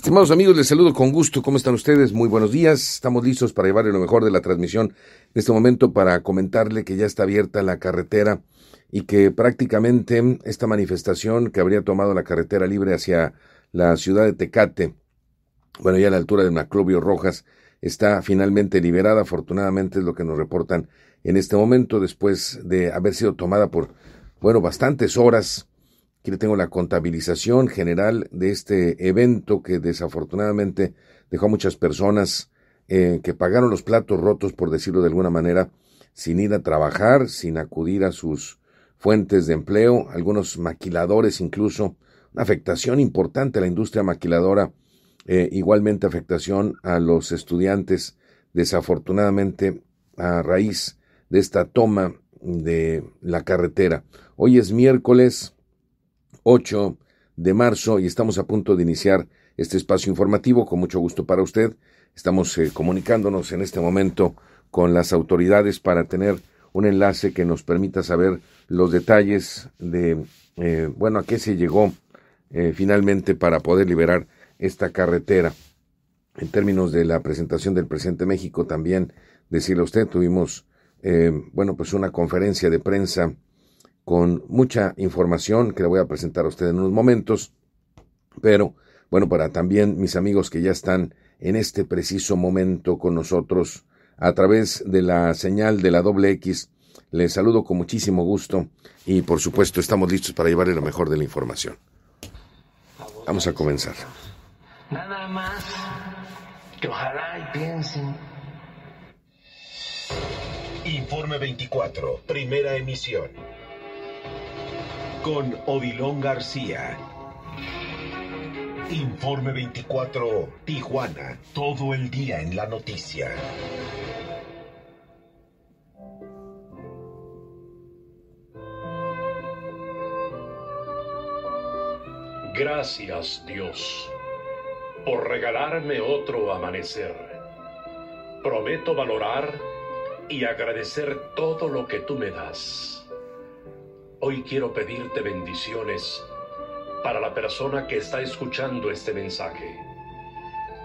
Estimados amigos, les saludo con gusto. ¿Cómo están ustedes? Muy buenos días. Estamos listos para llevarle lo mejor de la transmisión en este momento para comentarle que ya está abierta la carretera y que prácticamente esta manifestación que habría tomado la carretera libre hacia la ciudad de Tecate, bueno, ya a la altura de Maclovio Rojas, está finalmente liberada. Afortunadamente es lo que nos reportan en este momento después de haber sido tomada por, bueno, bastantes horas Aquí le tengo la contabilización general de este evento que desafortunadamente dejó a muchas personas eh, que pagaron los platos rotos, por decirlo de alguna manera, sin ir a trabajar, sin acudir a sus fuentes de empleo, algunos maquiladores incluso, una afectación importante a la industria maquiladora, eh, igualmente afectación a los estudiantes, desafortunadamente a raíz de esta toma de la carretera. Hoy es miércoles 8 de marzo y estamos a punto de iniciar este espacio informativo con mucho gusto para usted. Estamos eh, comunicándonos en este momento con las autoridades para tener un enlace que nos permita saber los detalles de, eh, bueno, a qué se llegó eh, finalmente para poder liberar esta carretera. En términos de la presentación del presidente México, también decirle a usted, tuvimos, bueno, pues una conferencia de prensa con mucha información que le voy a presentar a usted en unos momentos, pero bueno, para también mis amigos que ya están en este preciso momento con nosotros a través de la señal de la doble X, les saludo con muchísimo gusto y por supuesto estamos listos para llevarle lo mejor de la información. Vamos a comenzar. Nada más que ojalá y piensen. Informe 24, primera emisión con Odilón García. Informe 24, Tijuana, todo el día en la noticia. Gracias Dios por regalarme otro amanecer. Prometo valorar y agradecer todo lo que tú me das Hoy quiero pedirte bendiciones para la persona que está escuchando este mensaje.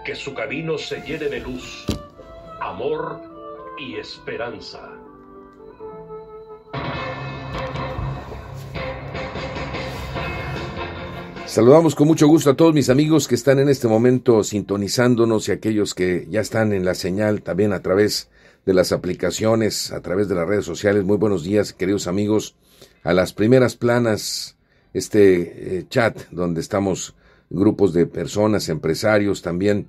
Que su camino se llene de luz, amor y esperanza. Saludamos con mucho gusto a todos mis amigos que están en este momento sintonizándonos y aquellos que ya están en la señal también a través de las aplicaciones, a través de las redes sociales. Muy buenos días, queridos amigos a las primeras planas, este eh, chat donde estamos grupos de personas, empresarios también.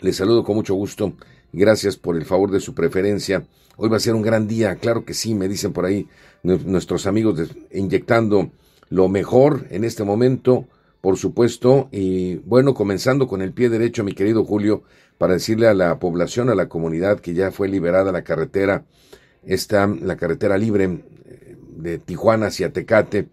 Les saludo con mucho gusto. Gracias por el favor de su preferencia. Hoy va a ser un gran día, claro que sí, me dicen por ahí nuestros amigos inyectando lo mejor en este momento, por supuesto, y bueno, comenzando con el pie derecho, mi querido Julio, para decirle a la población, a la comunidad que ya fue liberada la carretera, está la carretera libre de Tijuana hacia Tecate,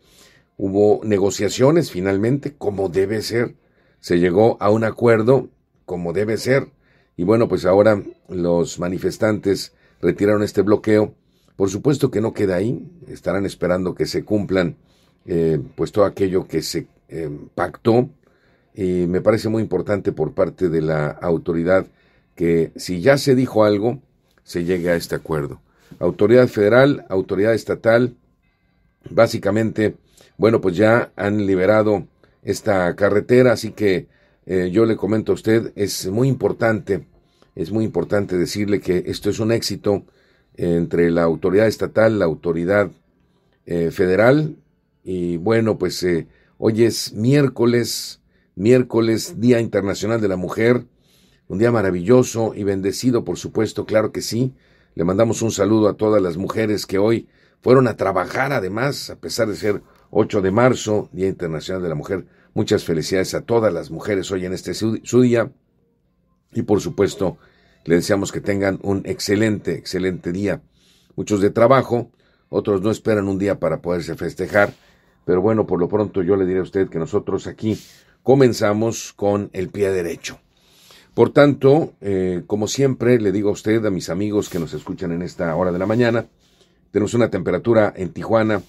hubo negociaciones finalmente, como debe ser, se llegó a un acuerdo como debe ser, y bueno, pues ahora los manifestantes retiraron este bloqueo, por supuesto que no queda ahí, estarán esperando que se cumplan eh, pues todo aquello que se eh, pactó, y me parece muy importante por parte de la autoridad que si ya se dijo algo, se llegue a este acuerdo. Autoridad federal, autoridad estatal, Básicamente, bueno, pues ya han liberado esta carretera, así que eh, yo le comento a usted, es muy importante, es muy importante decirle que esto es un éxito entre la autoridad estatal, la autoridad eh, federal, y bueno, pues eh, hoy es miércoles, miércoles, Día Internacional de la Mujer, un día maravilloso y bendecido, por supuesto, claro que sí. Le mandamos un saludo a todas las mujeres que hoy fueron a trabajar además, a pesar de ser 8 de marzo, Día Internacional de la Mujer. Muchas felicidades a todas las mujeres hoy en este su, día. Y por supuesto, le deseamos que tengan un excelente, excelente día. Muchos de trabajo, otros no esperan un día para poderse festejar. Pero bueno, por lo pronto yo le diré a usted que nosotros aquí comenzamos con el pie derecho. Por tanto, eh, como siempre, le digo a usted, a mis amigos que nos escuchan en esta hora de la mañana, tenemos una temperatura en Tijuana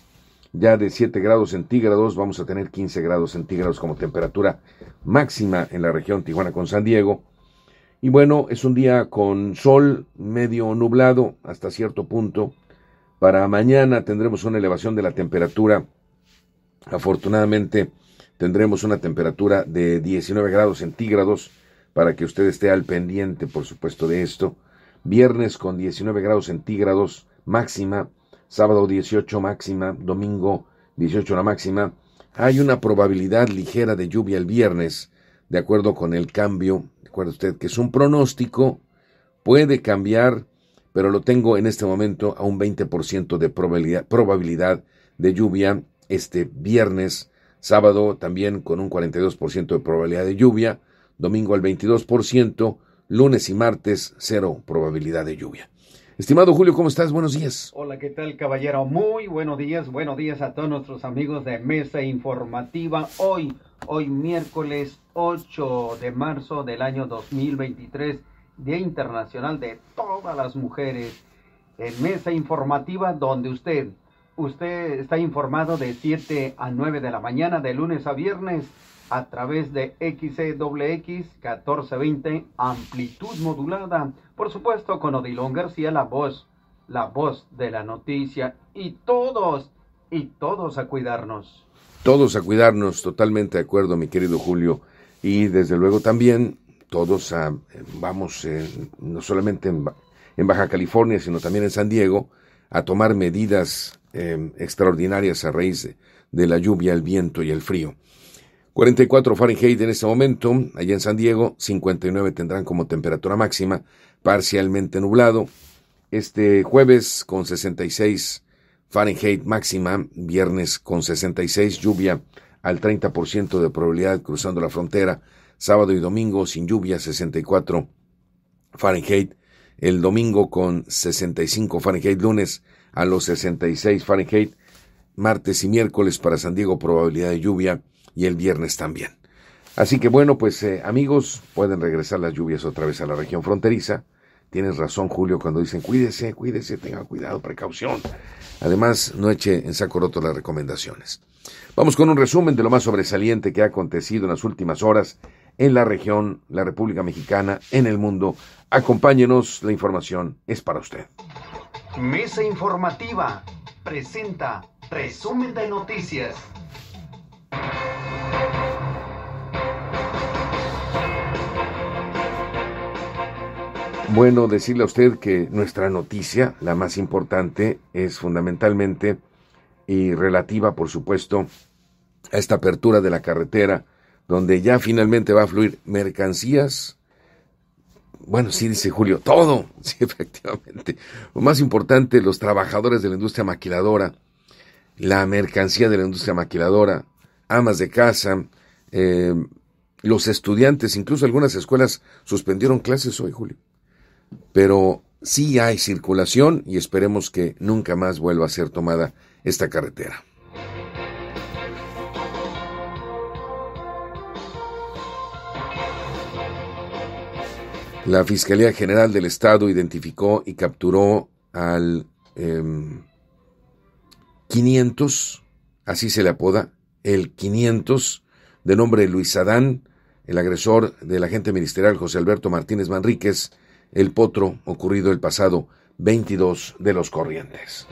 ya de 7 grados centígrados, vamos a tener 15 grados centígrados como temperatura máxima en la región Tijuana con San Diego. Y bueno, es un día con sol medio nublado hasta cierto punto. Para mañana tendremos una elevación de la temperatura. Afortunadamente tendremos una temperatura de 19 grados centígrados para que usted esté al pendiente, por supuesto, de esto. Viernes con 19 grados centígrados máxima, sábado 18 máxima, domingo 18 la máxima. Hay una probabilidad ligera de lluvia el viernes, de acuerdo con el cambio Recuerde usted que es un pronóstico, puede cambiar, pero lo tengo en este momento a un 20% de probabilidad, probabilidad de lluvia este viernes, sábado también con un 42% de probabilidad de lluvia, domingo al 22%, lunes y martes cero probabilidad de lluvia. Estimado Julio, ¿cómo estás? Buenos días. Hola, ¿qué tal, caballero? Muy buenos días. Buenos días a todos nuestros amigos de Mesa Informativa. Hoy, hoy miércoles 8 de marzo del año 2023, Día Internacional de todas las mujeres. En Mesa Informativa, donde usted, usted está informado de 7 a 9 de la mañana, de lunes a viernes, a través de XCWX 1420, amplitud modulada por supuesto, con Odilon García, la voz, la voz de la noticia. Y todos, y todos a cuidarnos. Todos a cuidarnos, totalmente de acuerdo, mi querido Julio. Y desde luego también todos a, vamos, no solamente en, Baja California, sino también en San Diego, a tomar medidas em, extraordinarias a raíz de la lluvia, el viento y el frío. 44 Fahrenheit en este momento, allá en San Diego, 59 tendrán como temperatura máxima, parcialmente nublado. Este jueves con 66 Fahrenheit máxima, viernes con 66 lluvia al 30% de probabilidad cruzando la frontera, sábado y domingo sin lluvia 64 Fahrenheit, el domingo con 65 Fahrenheit, lunes a los 66 Fahrenheit, martes y miércoles para San Diego probabilidad de lluvia y el viernes también. Así que bueno, pues eh, amigos, pueden regresar las lluvias otra vez a la región fronteriza. Tienes razón, Julio, cuando dicen cuídese, cuídese, tenga cuidado, precaución. Además, no eche en saco roto las recomendaciones. Vamos con un resumen de lo más sobresaliente que ha acontecido en las últimas horas en la región, la República Mexicana, en el mundo. Acompáñenos, la información es para usted. Mesa informativa presenta resumen de noticias. Bueno, decirle a usted que nuestra noticia, la más importante, es fundamentalmente y relativa, por supuesto, a esta apertura de la carretera, donde ya finalmente va a fluir mercancías. Bueno, sí, dice Julio, todo, sí, efectivamente. Lo más importante, los trabajadores de la industria maquiladora, la mercancía de la industria maquiladora, amas de casa, eh, los estudiantes, incluso algunas escuelas suspendieron clases hoy, Julio pero sí hay circulación y esperemos que nunca más vuelva a ser tomada esta carretera. La Fiscalía General del Estado identificó y capturó al 500, em, así se le apoda, el 500 de nombre Luis Adán, el agresor del agente ministerial José Alberto Martínez Manríquez, el potro ocurrido el pasado 22 de los Corrientes.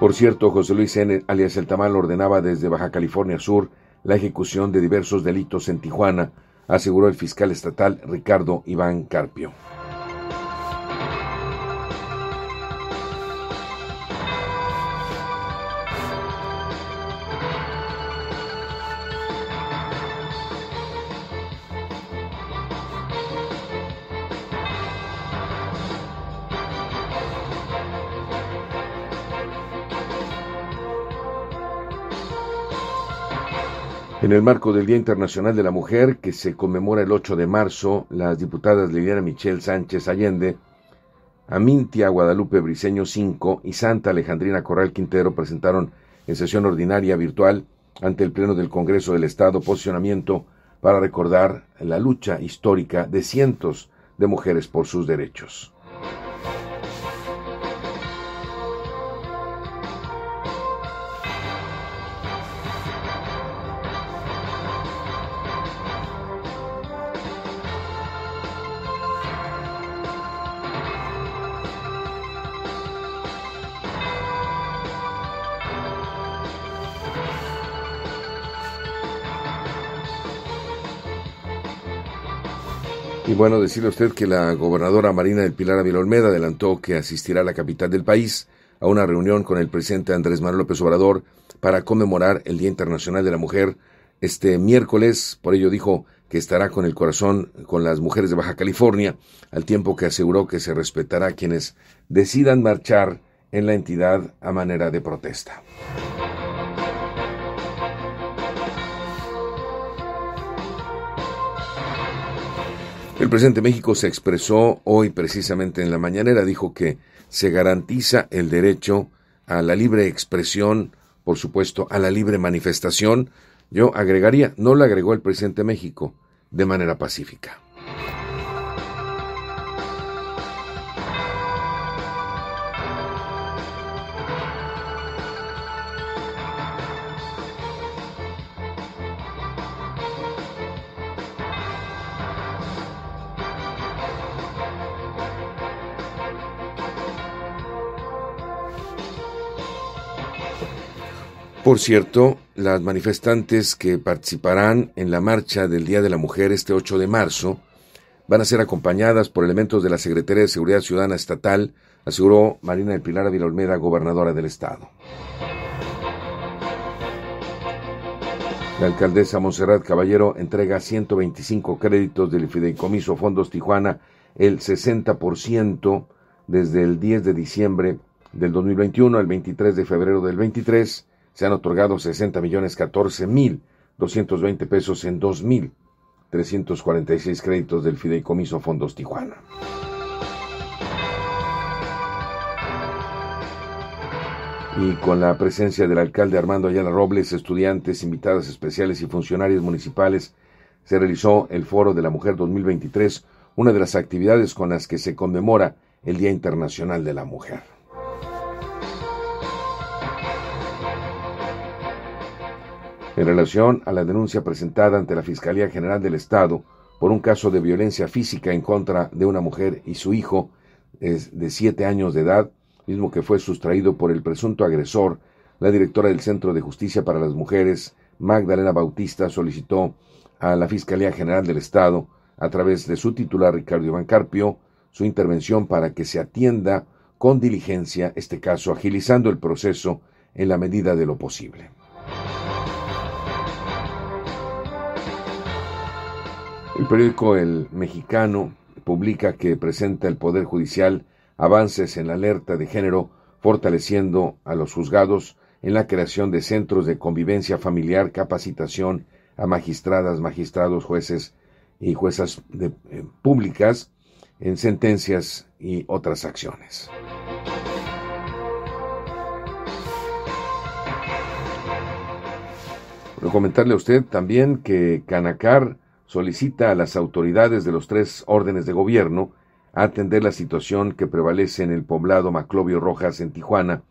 Por cierto, José Luis N., alias El Tamal, ordenaba desde Baja California Sur la ejecución de diversos delitos en Tijuana, aseguró el fiscal estatal Ricardo Iván Carpio. En el marco del Día Internacional de la Mujer, que se conmemora el 8 de marzo, las diputadas Liliana Michelle Sánchez Allende, Amintia Guadalupe Briceño 5 y Santa Alejandrina Corral Quintero presentaron en sesión ordinaria virtual ante el Pleno del Congreso del Estado posicionamiento para recordar la lucha histórica de cientos de mujeres por sus derechos. Bueno, decirle a usted que la gobernadora Marina del Pilar Ávila Olmeda adelantó que asistirá a la capital del país a una reunión con el presidente Andrés Manuel López Obrador para conmemorar el Día Internacional de la Mujer este miércoles. Por ello dijo que estará con el corazón con las mujeres de Baja California, al tiempo que aseguró que se respetará a quienes decidan marchar en la entidad a manera de protesta. El presidente de México se expresó hoy precisamente en la mañanera, dijo que se garantiza el derecho a la libre expresión, por supuesto, a la libre manifestación. Yo agregaría, no lo agregó el presidente de México, de manera pacífica. Por cierto, las manifestantes que participarán en la marcha del Día de la Mujer este 8 de marzo van a ser acompañadas por elementos de la Secretaría de Seguridad Ciudadana Estatal, aseguró Marina del Pilar Ávila gobernadora del estado. La alcaldesa Monserrat Caballero entrega 125 créditos del Fideicomiso Fondos Tijuana, el 60% desde el 10 de diciembre del 2021 al 23 de febrero del 23 se han otorgado 60 millones 14 mil 220 pesos en 2.346 créditos del Fideicomiso Fondos Tijuana. Y con la presencia del alcalde Armando Ayala Robles, estudiantes, invitadas especiales y funcionarios municipales, se realizó el Foro de la Mujer 2023, una de las actividades con las que se conmemora el Día Internacional de la Mujer. En relación a la denuncia presentada ante la Fiscalía General del Estado por un caso de violencia física en contra de una mujer y su hijo de siete años de edad, mismo que fue sustraído por el presunto agresor, la directora del Centro de Justicia para las Mujeres, Magdalena Bautista, solicitó a la Fiscalía General del Estado, a través de su titular Ricardo Iván su intervención para que se atienda con diligencia este caso, agilizando el proceso en la medida de lo posible. El periódico El Mexicano publica que presenta el Poder Judicial avances en la alerta de género, fortaleciendo a los juzgados en la creación de centros de convivencia familiar, capacitación a magistradas, magistrados, jueces y juezas eh, públicas en sentencias y otras acciones. Quiero comentarle a usted también que Canacar solicita a las autoridades de los tres órdenes de gobierno atender la situación que prevalece en el poblado Maclovio Rojas en Tijuana.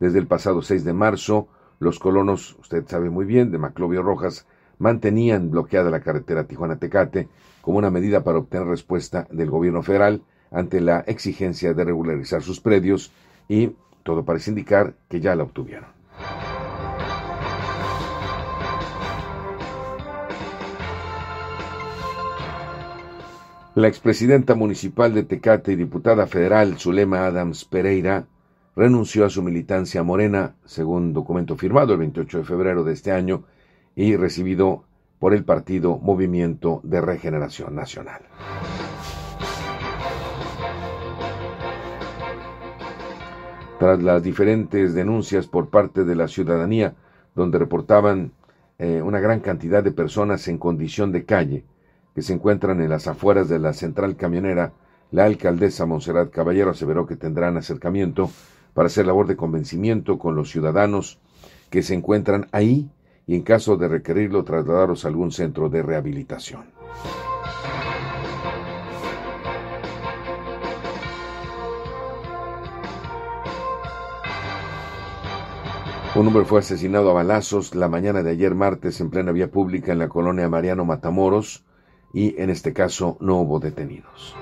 Desde el pasado 6 de marzo, los colonos, usted sabe muy bien, de Maclovio Rojas, mantenían bloqueada la carretera Tijuana-Tecate como una medida para obtener respuesta del gobierno federal ante la exigencia de regularizar sus predios y todo parece indicar que ya la obtuvieron. La expresidenta municipal de Tecate y diputada federal Zulema Adams Pereira renunció a su militancia morena, según documento firmado el 28 de febrero de este año y recibido por el partido Movimiento de Regeneración Nacional. Tras las diferentes denuncias por parte de la ciudadanía, donde reportaban eh, una gran cantidad de personas en condición de calle, que se encuentran en las afueras de la central camionera, la alcaldesa Monserrat Caballero aseveró que tendrán acercamiento para hacer labor de convencimiento con los ciudadanos que se encuentran ahí y en caso de requerirlo trasladarlos a algún centro de rehabilitación. Un hombre fue asesinado a balazos la mañana de ayer martes en plena vía pública en la colonia Mariano Matamoros, y en este caso no hubo detenidos.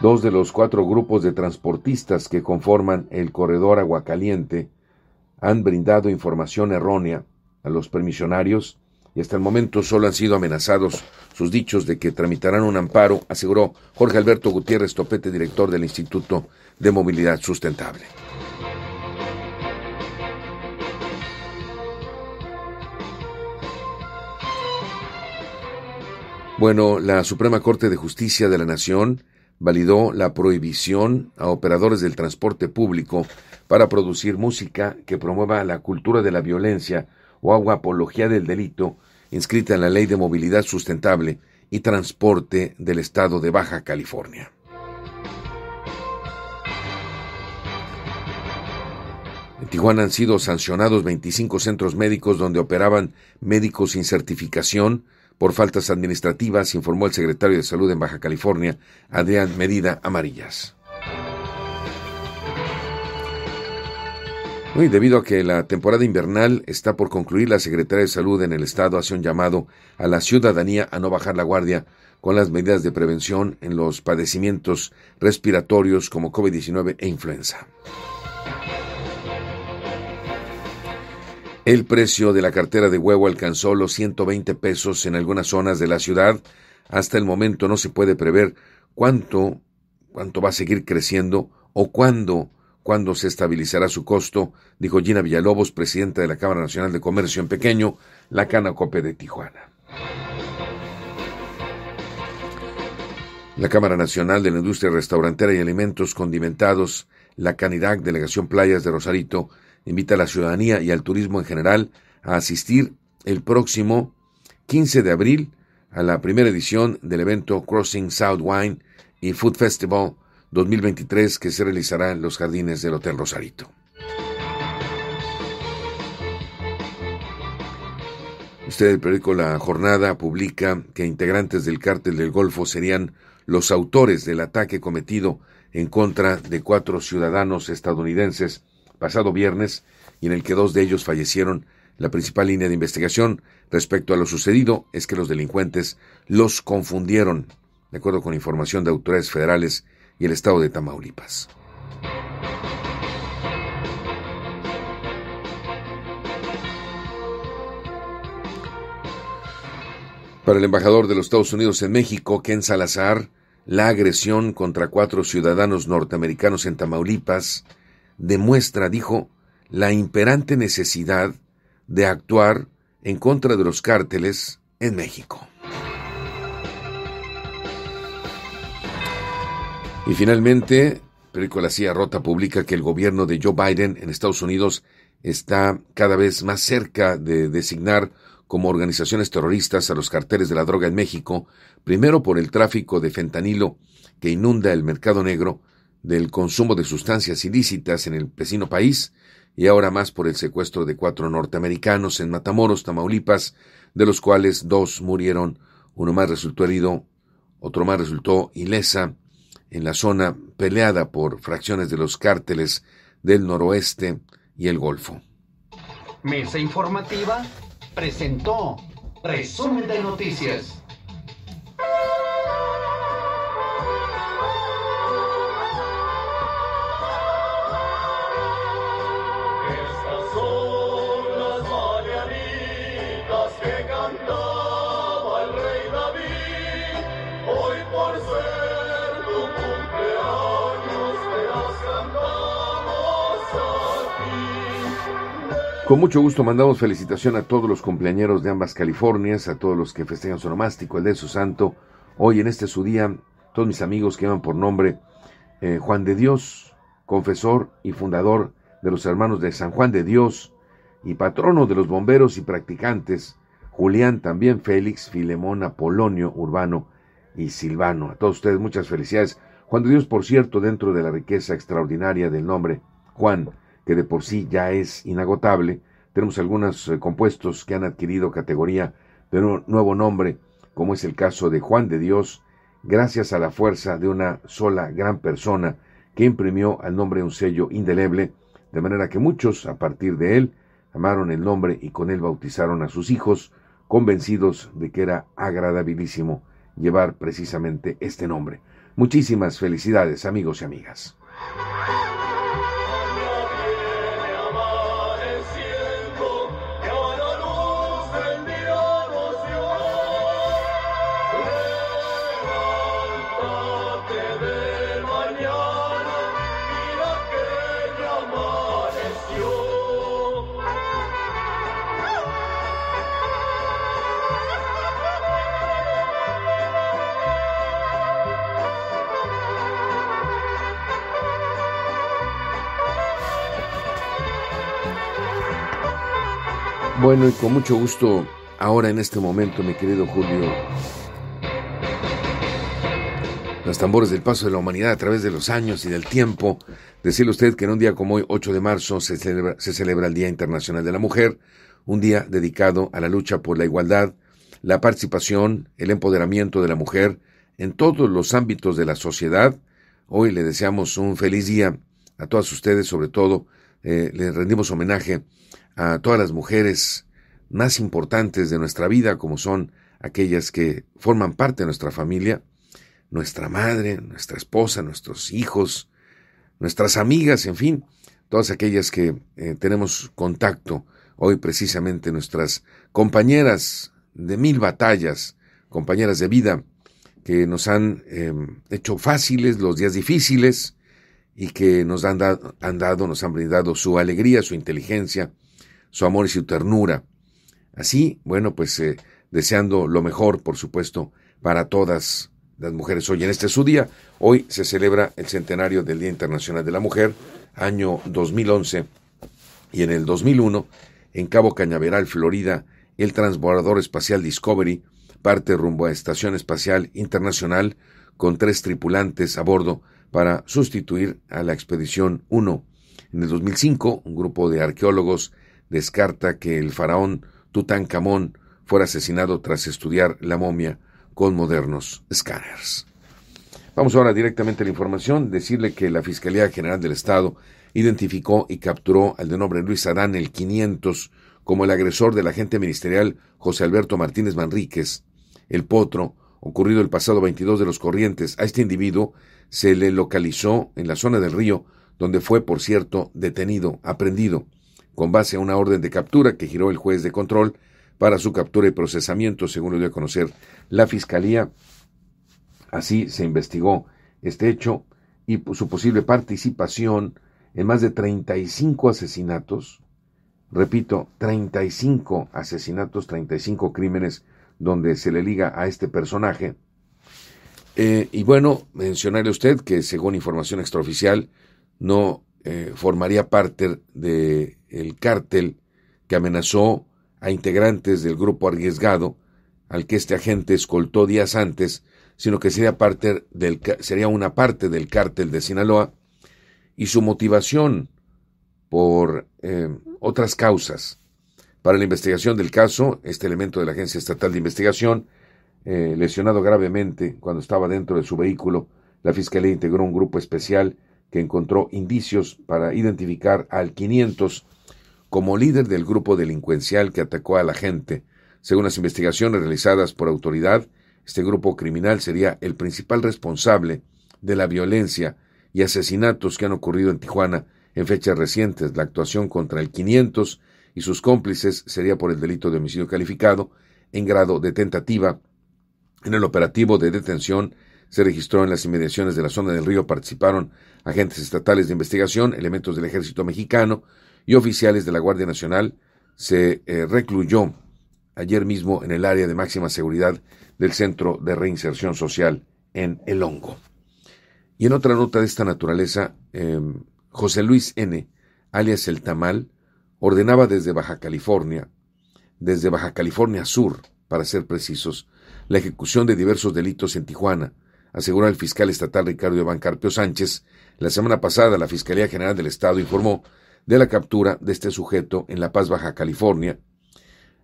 Dos de los cuatro grupos de transportistas que conforman el corredor Aguacaliente han brindado información errónea a los permisionarios y hasta el momento solo han sido amenazados sus dichos de que tramitarán un amparo, aseguró Jorge Alberto Gutiérrez Topete, director del Instituto de Movilidad Sustentable. Bueno, la Suprema Corte de Justicia de la Nación validó la prohibición a operadores del transporte público para producir música que promueva la cultura de la violencia o apología del delito inscrita en la Ley de Movilidad Sustentable y Transporte del Estado de Baja California. En Tijuana han sido sancionados 25 centros médicos donde operaban médicos sin certificación por faltas administrativas, informó el secretario de Salud en Baja California, Adrián Medida Amarillas. Y debido a que la temporada invernal está por concluir, la Secretaría de Salud en el Estado hace un llamado a la ciudadanía a no bajar la guardia con las medidas de prevención en los padecimientos respiratorios como COVID-19 e influenza. El precio de la cartera de huevo alcanzó los 120 pesos en algunas zonas de la ciudad. Hasta el momento no se puede prever cuánto, cuánto va a seguir creciendo o cuándo cuándo se estabilizará su costo, dijo Gina Villalobos, presidenta de la Cámara Nacional de Comercio en Pequeño, la Canacope de Tijuana. La Cámara Nacional de la Industria Restaurantera y Alimentos Condimentados, la Canidac, Delegación Playas de Rosarito, invita a la ciudadanía y al turismo en general a asistir el próximo 15 de abril a la primera edición del evento Crossing South Wine y Food Festival 2023 que se realizará en los jardines del Hotel Rosarito. Usted, el periódico La Jornada, publica que integrantes del cártel del Golfo serían los autores del ataque cometido en contra de cuatro ciudadanos estadounidenses pasado viernes y en el que dos de ellos fallecieron. La principal línea de investigación respecto a lo sucedido es que los delincuentes los confundieron, de acuerdo con información de autoridades federales y el estado de Tamaulipas. Para el embajador de los Estados Unidos en México, Ken Salazar, la agresión contra cuatro ciudadanos norteamericanos en Tamaulipas demuestra, dijo, la imperante necesidad de actuar en contra de los cárteles en México. Y finalmente, Perico La Silla Rota publica que el gobierno de Joe Biden en Estados Unidos está cada vez más cerca de designar como organizaciones terroristas a los carteles de la droga en México, primero por el tráfico de fentanilo que inunda el mercado negro, del consumo de sustancias ilícitas en el vecino país, y ahora más por el secuestro de cuatro norteamericanos en Matamoros, Tamaulipas, de los cuales dos murieron, uno más resultó herido, otro más resultó ilesa, en la zona peleada por fracciones de los cárteles del noroeste y el Golfo. Mesa Informativa presentó Resumen de Noticias. Con mucho gusto mandamos felicitación a todos los cumpleañeros de ambas Californias, a todos los que festejan su nomástico, el de su santo. Hoy en este su día, todos mis amigos que llaman por nombre eh, Juan de Dios, confesor y fundador de los hermanos de San Juan de Dios y patrono de los bomberos y practicantes, Julián también, Félix, Filemón, Apolonio, Urbano y Silvano. A todos ustedes muchas felicidades. Juan de Dios, por cierto, dentro de la riqueza extraordinaria del nombre Juan, que de por sí ya es inagotable, tenemos algunos eh, compuestos que han adquirido categoría de un nuevo nombre, como es el caso de Juan de Dios, gracias a la fuerza de una sola gran persona que imprimió al nombre un sello indeleble, de manera que muchos, a partir de él, amaron el nombre y con él bautizaron a sus hijos, convencidos de que era agradabilísimo llevar precisamente este nombre. Muchísimas felicidades, amigos y amigas. Bueno, y con mucho gusto, ahora en este momento, mi querido Julio, los tambores del paso de la humanidad a través de los años y del tiempo. Decirle usted que en un día como hoy, 8 de marzo, se celebra, se celebra el Día Internacional de la Mujer, un día dedicado a la lucha por la igualdad, la participación, el empoderamiento de la mujer en todos los ámbitos de la sociedad. Hoy le deseamos un feliz día a todas ustedes, sobre todo eh, le rendimos homenaje a todas las mujeres más importantes de nuestra vida, como son aquellas que forman parte de nuestra familia, nuestra madre, nuestra esposa, nuestros hijos, nuestras amigas, en fin, todas aquellas que eh, tenemos contacto hoy precisamente, nuestras compañeras de mil batallas, compañeras de vida, que nos han em, hecho fáciles los días difíciles y que nos han, dado, han dado, nos han brindado su alegría, su inteligencia, su amor y su ternura. Así, bueno, pues eh, deseando lo mejor, por supuesto, para todas las mujeres hoy en este su día. Hoy se celebra el centenario del Día Internacional de la Mujer, año 2011, y en el 2001, en Cabo Cañaveral, Florida, el transbordador espacial Discovery parte rumbo a Estación Espacial Internacional con tres tripulantes a bordo para sustituir a la Expedición 1. En el 2005, un grupo de arqueólogos descarta que el faraón Tutankamón fuera asesinado tras estudiar la momia con modernos escáneres. Vamos ahora directamente a la información, decirle que la Fiscalía General del Estado identificó y capturó al de nombre Luis Adán el 500 como el agresor del agente ministerial José Alberto Martínez Manríquez, el potro, ocurrido el pasado 22 de los Corrientes. A este individuo se le localizó en la zona del río, donde fue, por cierto, detenido, aprendido, con base a una orden de captura que giró el juez de control para su captura y procesamiento, según lo dio a conocer la Fiscalía. Así se investigó este hecho y su posible participación en más de 35 asesinatos, repito, 35 asesinatos, 35 crímenes donde se le liga a este personaje. Eh, y bueno, mencionarle a usted que según información extraoficial no eh, formaría parte del el cártel que amenazó a integrantes del grupo arriesgado al que este agente escoltó días antes, sino que sería, parte del, sería una parte del cártel de Sinaloa y su motivación por eh, otras causas. Para la investigación del caso, este elemento de la Agencia Estatal de Investigación, eh, lesionado gravemente cuando estaba dentro de su vehículo, la Fiscalía integró un grupo especial que encontró indicios para identificar al 500 como líder del grupo delincuencial que atacó a la gente. Según las investigaciones realizadas por autoridad, este grupo criminal sería el principal responsable de la violencia y asesinatos que han ocurrido en Tijuana en fechas recientes. La actuación contra el 500 y sus cómplices sería por el delito de homicidio calificado en grado de tentativa. En el operativo de detención se registró en las inmediaciones de la zona del río participaron agentes estatales de investigación, elementos del ejército mexicano, y oficiales de la Guardia Nacional se eh, recluyó ayer mismo en el área de máxima seguridad del Centro de Reinserción Social en El Hongo. Y en otra nota de esta naturaleza, em, José Luis N., alias El Tamal, ordenaba desde Baja California, desde Baja California Sur, para ser precisos, la ejecución de diversos delitos en Tijuana, aseguró el fiscal estatal Ricardo Iván Carpio Sánchez. La semana pasada, la Fiscalía General del Estado informó de la captura de este sujeto en La Paz, Baja California,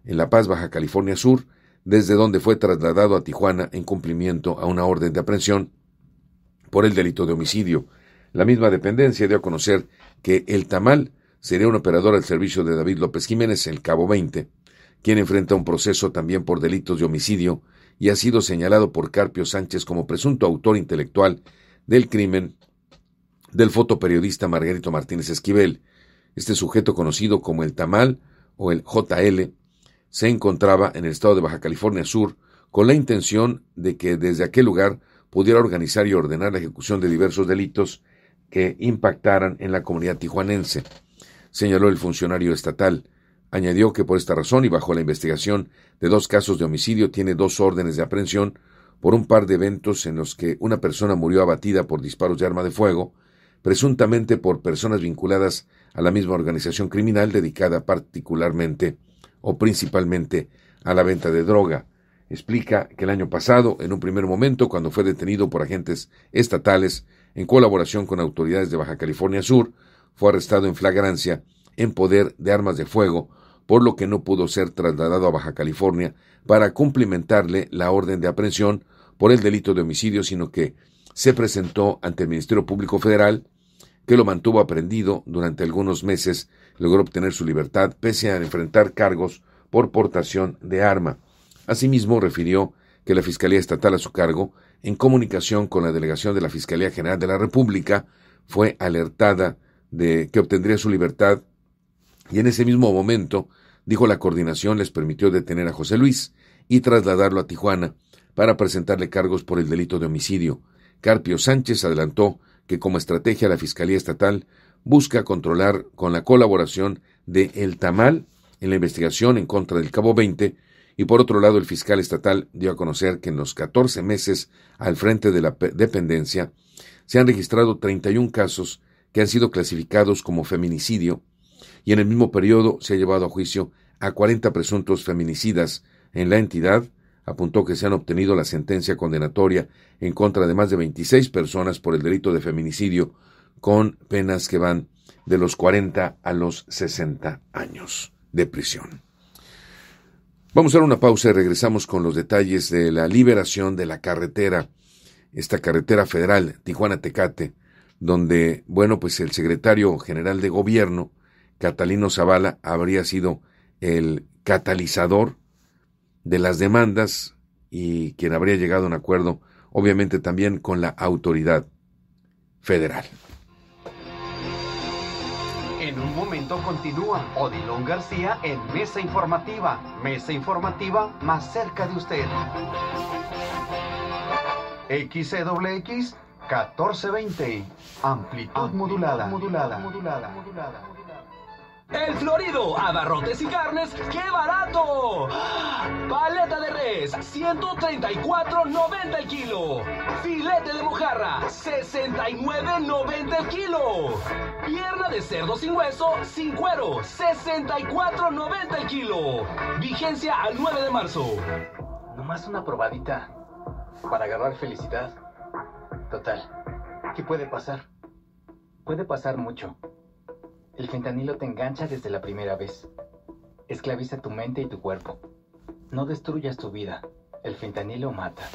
en La Paz, Baja California Sur, desde donde fue trasladado a Tijuana en cumplimiento a una orden de aprehensión por el delito de homicidio. La misma dependencia dio a conocer que el Tamal sería un operador al servicio de David López Jiménez, el Cabo 20, quien enfrenta un proceso también por delitos de homicidio y ha sido señalado por Carpio Sánchez como presunto autor intelectual del crimen del fotoperiodista Margarito Martínez Esquivel, este sujeto conocido como el Tamal o el JL se encontraba en el estado de Baja California Sur con la intención de que desde aquel lugar pudiera organizar y ordenar la ejecución de diversos delitos que impactaran en la comunidad tijuanense, señaló el funcionario estatal. Añadió que por esta razón y bajo la investigación de dos casos de homicidio tiene dos órdenes de aprehensión por un par de eventos en los que una persona murió abatida por disparos de arma de fuego, presuntamente por personas vinculadas a la misma organización criminal dedicada particularmente o principalmente a la venta de droga. Explica que el año pasado, en un primer momento, cuando fue detenido por agentes estatales en colaboración con autoridades de Baja California Sur, fue arrestado en flagrancia en poder de armas de fuego, por lo que no pudo ser trasladado a Baja California para cumplimentarle la orden de aprehensión por el delito de homicidio, sino que se presentó ante el Ministerio Público Federal, que lo mantuvo aprendido durante algunos meses, logró obtener su libertad pese a enfrentar cargos por portación de arma. Asimismo, refirió que la Fiscalía Estatal a su cargo, en comunicación con la delegación de la Fiscalía General de la República, fue alertada de que obtendría su libertad y en ese mismo momento, dijo la coordinación, les permitió detener a José Luis y trasladarlo a Tijuana para presentarle cargos por el delito de homicidio. Carpio Sánchez adelantó que como estrategia la Fiscalía Estatal busca controlar con la colaboración de El Tamal en la investigación en contra del Cabo 20 y por otro lado el fiscal estatal dio a conocer que en los 14 meses al frente de la dependencia se han registrado 31 casos que han sido clasificados como feminicidio y en el mismo periodo se ha llevado a juicio a 40 presuntos feminicidas en la entidad, apuntó que se han obtenido la sentencia condenatoria en contra de más de 26 personas por el delito de feminicidio, con penas que van de los 40 a los 60 años de prisión. Vamos a dar una pausa y regresamos con los detalles de la liberación de la carretera, esta carretera federal Tijuana-Tecate, donde, bueno, pues el secretario general de gobierno, Catalino Zavala, habría sido el catalizador de las demandas y quien habría llegado a un acuerdo, obviamente también con la autoridad federal. En un momento continúa Odilon García en Mesa Informativa. Mesa Informativa más cerca de usted. XCWX 1420. Amplitud modulada. Modulada. Modulada. Modulada. El Florido, abarrotes y carnes, ¡qué barato! Paleta de res, 134.90 el kilo. Filete de mojarra, 69.90 el kilo. Pierna de cerdo sin hueso, sin cuero, 64.90 el kilo. Vigencia al 9 de marzo. Nomás una probadita para agarrar felicidad. Total, ¿qué puede pasar? Puede pasar mucho. El fentanilo te engancha desde la primera vez. Esclaviza tu mente y tu cuerpo. No destruyas tu vida. El fentanilo mata.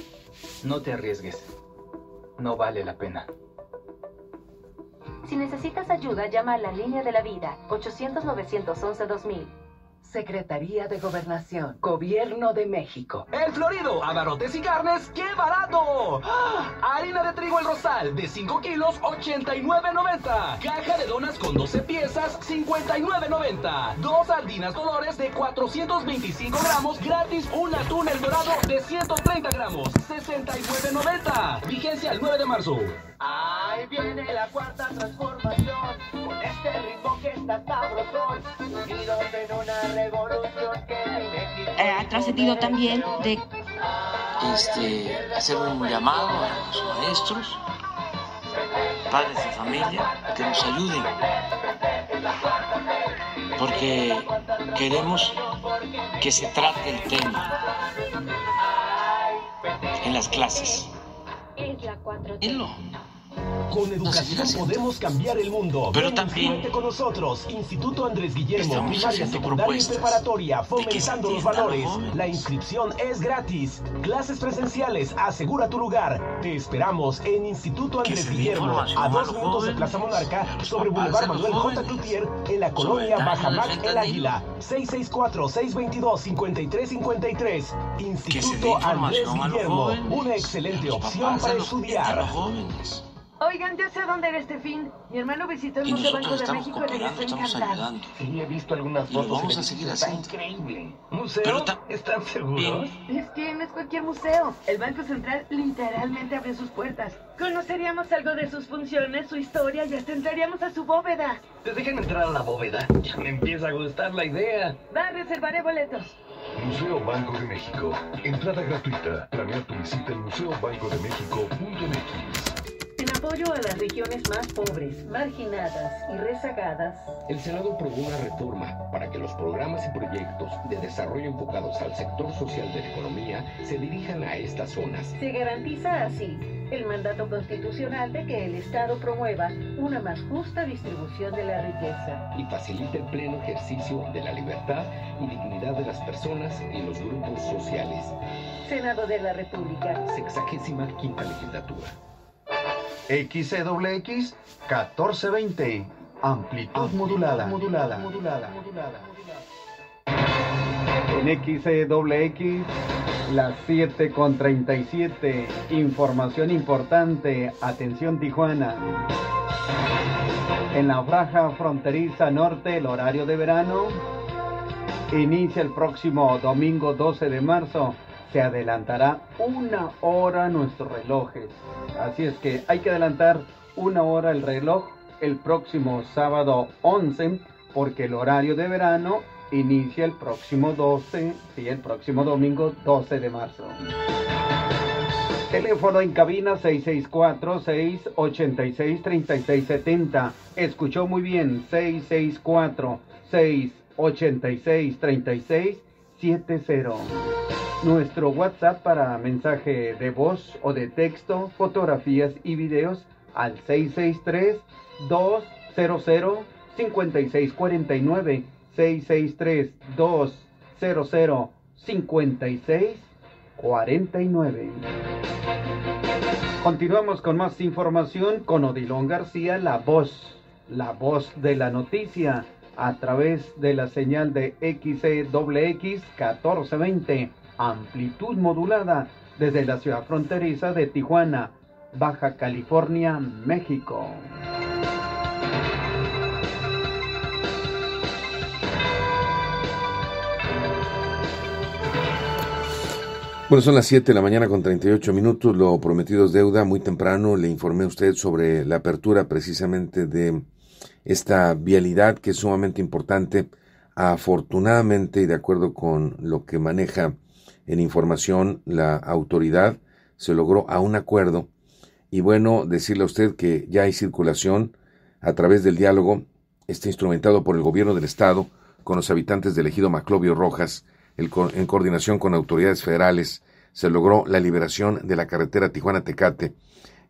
No te arriesgues. No vale la pena. Si necesitas ayuda, llama a la línea de la vida 800-911-2000. Secretaría de Gobernación, Gobierno de México. El Florido, abarrotes y carnes, ¡qué barato! ¡Ah! Harina de trigo El Rosal, de 5 kilos, 89.90. Caja de donas con 12 piezas, 59.90. Dos sardinas colores de 425 gramos, gratis un atún El Dorado de 130 gramos, 69.90. Vigencia el 9 de marzo. Ahí viene la cuarta transformación, con este ritmo que está sabrosón, unidos en una revolución que mi México... Eh, ha trascendido también de este, hacer un llamado a los maestros, padres de familia, que nos ayuden, porque queremos que se trate el tema en las clases. Dilo. Con educación podemos cambiar el mundo. Pero Ven, también con nosotros. Instituto Andrés Guillermo, primaria, haciendo secundaria y preparatoria, fomentando los valores. La inscripción es gratis. Clases presenciales, asegura tu lugar. Te esperamos en Instituto Andrés Guillermo, a dos minutos de Plaza Monarca, sobre Boulevard Manuel J. Cloutier, en la colonia Bajamac, El. Águila. 664-622-5353. Instituto Andrés Guillermo, una excelente opción para estudiar. jóvenes. Oigan, ya sé a dónde era este fin. Mi hermano visitó el Y Museo Banco de México y le cooperando, gustó estamos encantado. ayudando. Sí, he visto algunas Y lo fotos. vamos a seguir está haciendo. increíble. ¿Museo? Pero ta- ¿Están seguros? Es que no es cualquier museo. El Banco Central literalmente abrió sus puertas. Conoceríamos algo de sus funciones, su historia y hasta entraríamos a su bóveda. Pues déjenme entrar a la bóveda. Ya me empieza a gustar la idea. Va, reservaré boletos. Museo Banco de México. Entrada gratuita. Planea tu visita en museobancodemexico.mx. Apoyo a las regiones más pobres, marginadas y rezagadas. El Senado aprobó una reforma para que los programas y proyectos de desarrollo enfocados al sector social de la economía se dirijan a estas zonas. Se garantiza así el mandato constitucional de que el Estado promueva una más justa distribución de la riqueza. Y facilite el pleno ejercicio de la libertad y dignidad de las personas y los grupos sociales. Senado de la República. Sexagésima quinta legislatura. XCWX 1420. Amplitud, modulada. modulada. modulada. En XCWX, las 7 con 37. Información importante. Atención Tijuana. En la franja fronteriza norte, el horario de verano inicia el próximo domingo 12 de marzo. Se adelantará una hora nuestros relojes. Así es que hay que adelantar una hora el reloj el próximo sábado 11 porque el horario de verano inicia el próximo 12, sí, el próximo domingo 12 de marzo. Teléfono en cabina 664-686-3670. Escuchó muy bien, 664-686-3670. Nuestro WhatsApp para mensaje de voz o de texto, fotografías y videos al 663-200-5649. 663-200-5649. Continuamos con más información con Odilón García, la voz, la voz de la noticia, a través de la señal de XCWX 1420, amplitud modulada, desde la ciudad fronteriza de Tijuana, Baja California, México. Bueno, son las 7 de la mañana con 38 minutos. Lo prometido es deuda. Muy temprano le informé a usted sobre la apertura precisamente de esta vialidad que es sumamente importante. Afortunadamente, y de acuerdo con lo que maneja en información la autoridad, se logró a un acuerdo. Y bueno, decirle a usted que ya hay circulación a través del diálogo, está instrumentado por el gobierno del Estado con los habitantes del ejido Maclovio Rojas en coordinación con autoridades federales, se logró la liberación de la carretera Tijuana-Tecate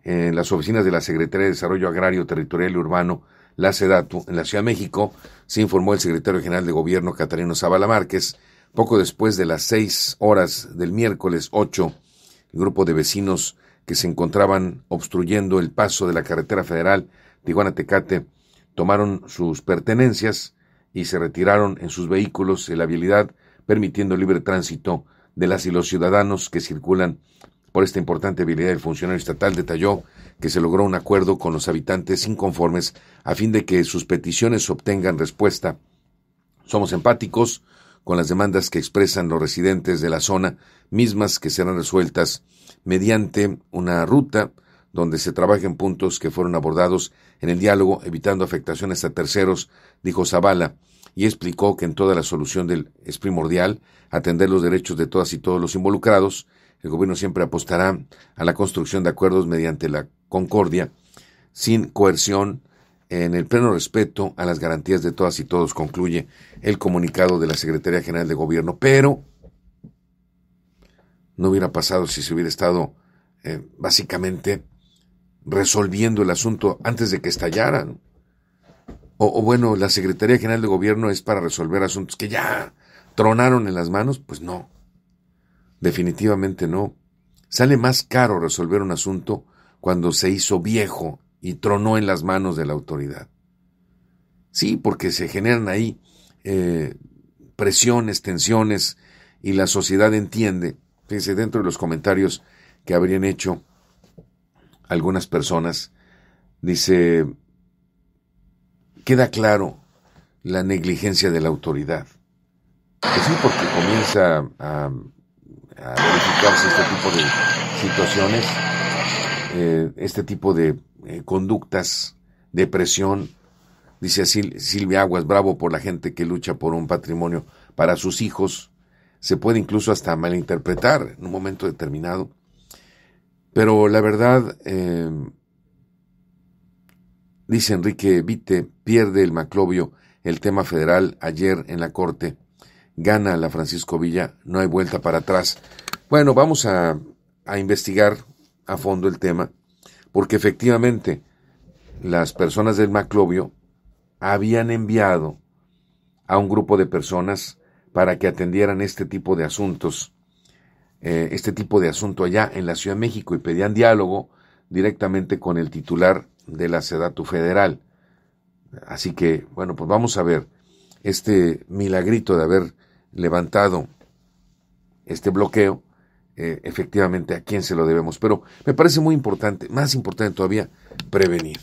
en las oficinas de la Secretaría de Desarrollo Agrario, Territorial y Urbano, la SEDATU, en la Ciudad de México, se informó el secretario general de Gobierno, Catarino Zavala Márquez. Poco después de las seis horas del miércoles 8, el grupo de vecinos que se encontraban obstruyendo el paso de la carretera federal Tijuana-Tecate tomaron sus pertenencias y se retiraron en sus vehículos de la vialidad permitiendo libre tránsito de las y los ciudadanos que circulan por esta importante habilidad del funcionario estatal detalló que se logró un acuerdo con los habitantes inconformes a fin de que sus peticiones obtengan respuesta. Somos empáticos con las demandas que expresan los residentes de la zona, mismas que serán resueltas mediante una ruta donde se trabajen puntos que fueron abordados en el diálogo, evitando afectaciones a terceros, dijo Zavala y explicó que en toda la solución del, es primordial atender los derechos de todas y todos los involucrados. El gobierno siempre apostará a la construcción de acuerdos mediante la concordia, sin coerción, en el pleno respeto a las garantías de todas y todos, concluye el comunicado de la Secretaría General de Gobierno. Pero no hubiera pasado si se hubiera estado eh, básicamente resolviendo el asunto antes de que estallaran. O, bueno, la Secretaría General de Gobierno es para resolver asuntos que ya tronaron en las manos, pues no. Definitivamente no. Sale más caro resolver un asunto cuando se hizo viejo y tronó en las manos de la autoridad. Sí, porque se generan ahí eh, presiones, tensiones, y la sociedad entiende, fíjense, dentro de los comentarios que habrían hecho algunas personas, dice, queda claro la negligencia de la autoridad. Pues sí, porque comienza a, verificarse este tipo de situaciones, eh, este tipo de eh, conductas de presión. Dice Silvia Aguas, bravo por la gente que lucha por un patrimonio para sus hijos. Se puede incluso hasta malinterpretar en un momento determinado. Pero la verdad, eh, dice Enrique Vite, pierde el Maclovio el tema federal ayer en la Corte, gana la Francisco Villa, no hay vuelta para atrás. Bueno, vamos a, a investigar a fondo el tema, porque efectivamente las personas del Maclovio habían enviado a un grupo de personas para que atendieran este tipo de asuntos, eh, este tipo de asunto allá en la Ciudad de México y pedían diálogo directamente con el titular de la Sedatu Federal. Así que, bueno, pues vamos a ver este milagrito de haber levantado este bloqueo, eh, efectivamente a quién se lo debemos. Pero me parece muy importante, más importante todavía, prevenir.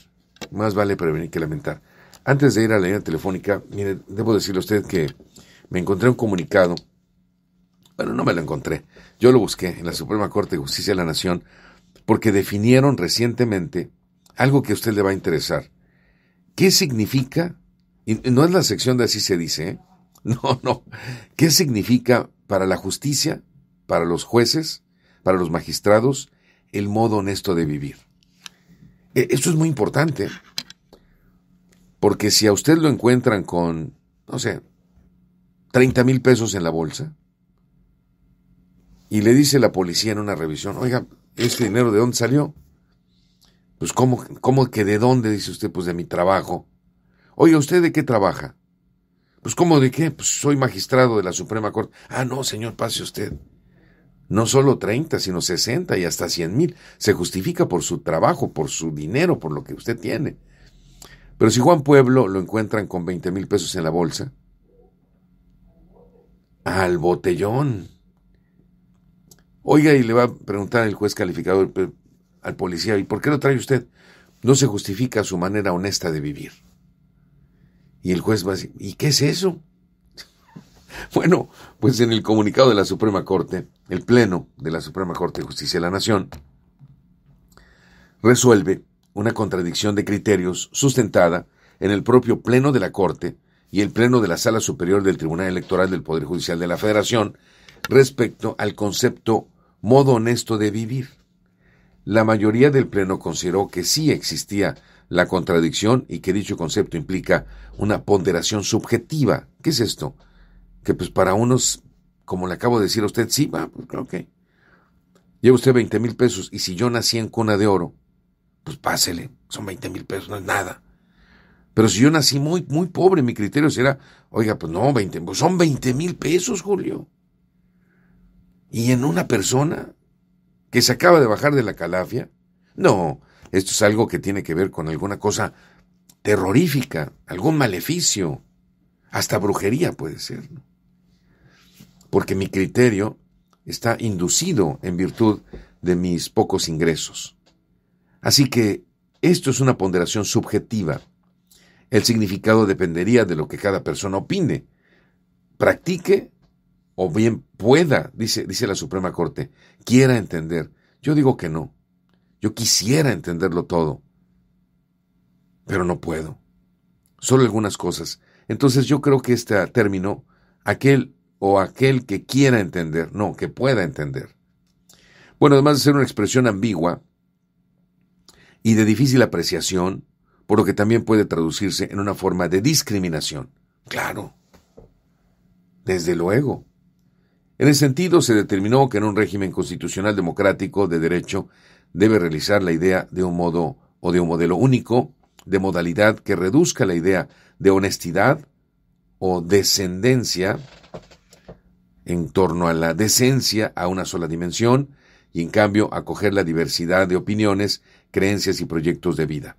Más vale prevenir que lamentar. Antes de ir a la línea telefónica, mire, debo decirle a usted que me encontré un comunicado. Bueno, no me lo encontré. Yo lo busqué en la Suprema Corte de Justicia de la Nación porque definieron recientemente algo que a usted le va a interesar. ¿Qué significa? Y no es la sección de así se dice, ¿eh? No, no. ¿Qué significa para la justicia, para los jueces, para los magistrados, el modo honesto de vivir? E, esto es muy importante. Porque si a usted lo encuentran con, no sé, 30 mil pesos en la bolsa, y le dice la policía en una revisión, oiga, ¿este dinero de dónde salió? Pues, ¿cómo, cómo que de dónde? Dice usted, pues de mi trabajo. Oiga, ¿usted de qué trabaja? Pues, ¿cómo de qué? Pues soy magistrado de la Suprema Corte. Ah, no, señor, pase usted. No solo 30, sino 60 y hasta 100 mil. Se justifica por su trabajo, por su dinero, por lo que usted tiene. Pero si Juan Pueblo lo encuentran con 20 mil pesos en la bolsa, al botellón. Oiga, y le va a preguntar el juez calificador al policía, ¿y por qué lo trae usted? No se justifica su manera honesta de vivir. Y el juez va a decir, ¿y qué es eso? bueno, pues en el comunicado de la Suprema Corte, el Pleno de la Suprema Corte de Justicia de la Nación, resuelve una contradicción de criterios sustentada en el propio Pleno de la Corte y el Pleno de la Sala Superior del Tribunal Electoral del Poder Judicial de la Federación respecto al concepto modo honesto de vivir. La mayoría del Pleno consideró que sí existía la contradicción y que dicho concepto implica una ponderación subjetiva. ¿Qué es esto? Que pues para unos, como le acabo de decir a usted, sí, va, pues creo que lleva usted 20 mil pesos y si yo nací en cuna de oro, pues pásele, son 20 mil pesos, no es nada. Pero si yo nací muy, muy pobre, mi criterio será, oiga, pues no, 20, pues son 20 mil pesos, Julio. Y en una persona que se acaba de bajar de la calafia, no, esto es algo que tiene que ver con alguna cosa terrorífica, algún maleficio, hasta brujería puede ser. Porque mi criterio está inducido en virtud de mis pocos ingresos. Así que esto es una ponderación subjetiva. El significado dependería de lo que cada persona opine, practique o bien pueda, dice, dice la Suprema Corte, quiera entender. Yo digo que no. Yo quisiera entenderlo todo, pero no puedo. Solo algunas cosas. Entonces yo creo que este término, aquel o aquel que quiera entender, no, que pueda entender. Bueno, además de ser una expresión ambigua, y de difícil apreciación, por lo que también puede traducirse en una forma de discriminación. Claro. Desde luego. En ese sentido, se determinó que en un régimen constitucional democrático de derecho debe realizar la idea de un modo o de un modelo único, de modalidad que reduzca la idea de honestidad o descendencia en torno a la decencia a una sola dimensión y en cambio acoger la diversidad de opiniones creencias y proyectos de vida.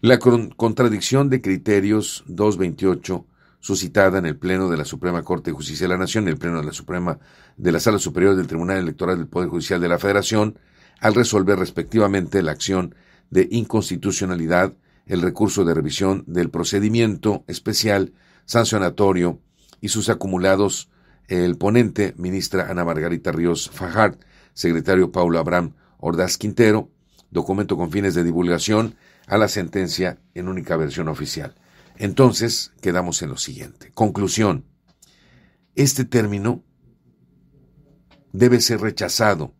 La contradicción de criterios 228 suscitada en el Pleno de la Suprema Corte de Justicia de la Nación, en el Pleno de la Suprema de la Sala Superior del Tribunal Electoral del Poder Judicial de la Federación, al resolver respectivamente la acción de inconstitucionalidad, el recurso de revisión del procedimiento especial sancionatorio y sus acumulados, el ponente, ministra Ana Margarita Ríos Fajard, secretario Paulo Abraham Ordaz Quintero, documento con fines de divulgación, a la sentencia en única versión oficial. Entonces, quedamos en lo siguiente. Conclusión. Este término debe ser rechazado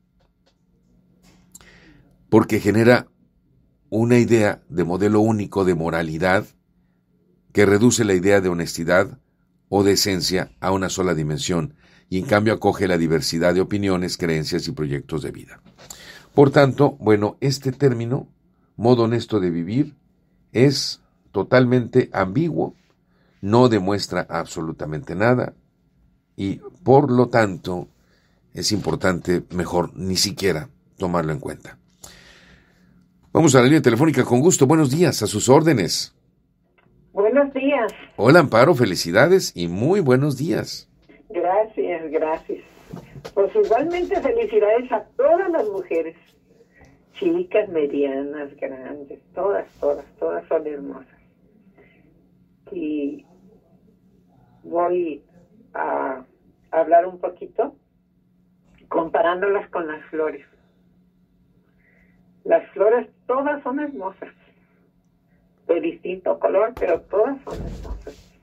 porque genera una idea de modelo único de moralidad que reduce la idea de honestidad o de esencia a una sola dimensión y en cambio acoge la diversidad de opiniones, creencias y proyectos de vida. Por tanto, bueno, este término, modo honesto de vivir, es totalmente ambiguo, no demuestra absolutamente nada y por lo tanto es importante mejor ni siquiera tomarlo en cuenta. Vamos a la línea telefónica con gusto. Buenos días, a sus órdenes. Buenos días. Hola Amparo, felicidades y muy buenos días. Gracias, gracias. Pues igualmente felicidades a todas las mujeres, chicas, medianas, grandes, todas, todas, todas son hermosas. Y voy a hablar un poquito comparándolas con las flores. Las flores todas son hermosas, de distinto color, pero todas son hermosas.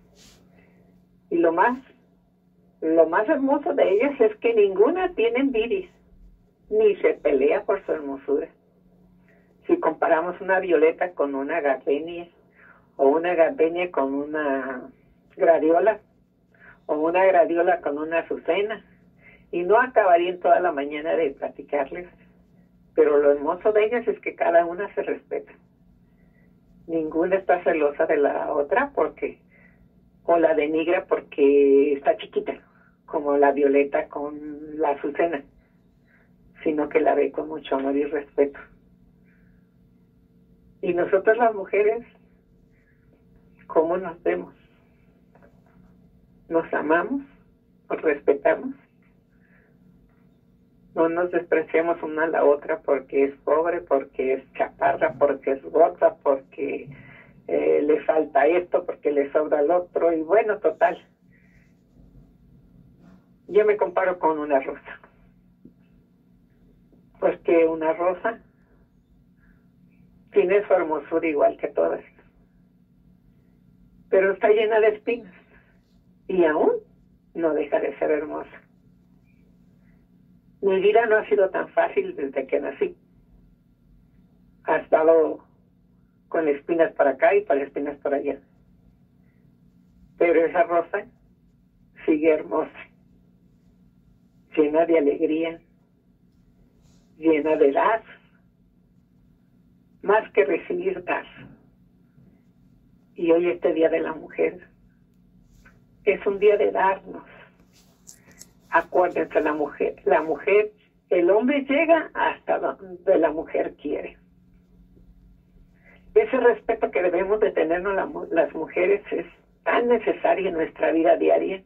Y lo más, lo más hermoso de ellas es que ninguna tiene envidia, ni se pelea por su hermosura. Si comparamos una violeta con una gardenia, o una gardenia con una gradiola, o una gradiola con una azucena, y no acabaría en toda la mañana de platicarles pero lo hermoso de ellas es que cada una se respeta. Ninguna está celosa de la otra porque, o la denigra porque está chiquita, como la violeta con la azucena, sino que la ve con mucho amor y respeto. Y nosotros las mujeres, ¿cómo nos vemos? ¿Nos amamos? ¿Nos respetamos? No nos despreciamos una a la otra porque es pobre, porque es chaparra, porque es gota, porque eh, le falta esto, porque le sobra el otro, y bueno, total. Yo me comparo con una rosa. Pues que una rosa tiene su hermosura igual que todas, pero está llena de espinas y aún no deja de ser hermosa. Mi vida no ha sido tan fácil desde que nací. Ha estado con espinas para acá y para espinas para allá. Pero esa rosa sigue hermosa, llena de alegría, llena de dar, más que recibir dar. Y hoy este Día de la Mujer es un día de darnos, Acuérdense, la mujer, la mujer, el hombre llega hasta donde la mujer quiere. Ese respeto que debemos de tenernos las mujeres es tan necesario en nuestra vida diaria.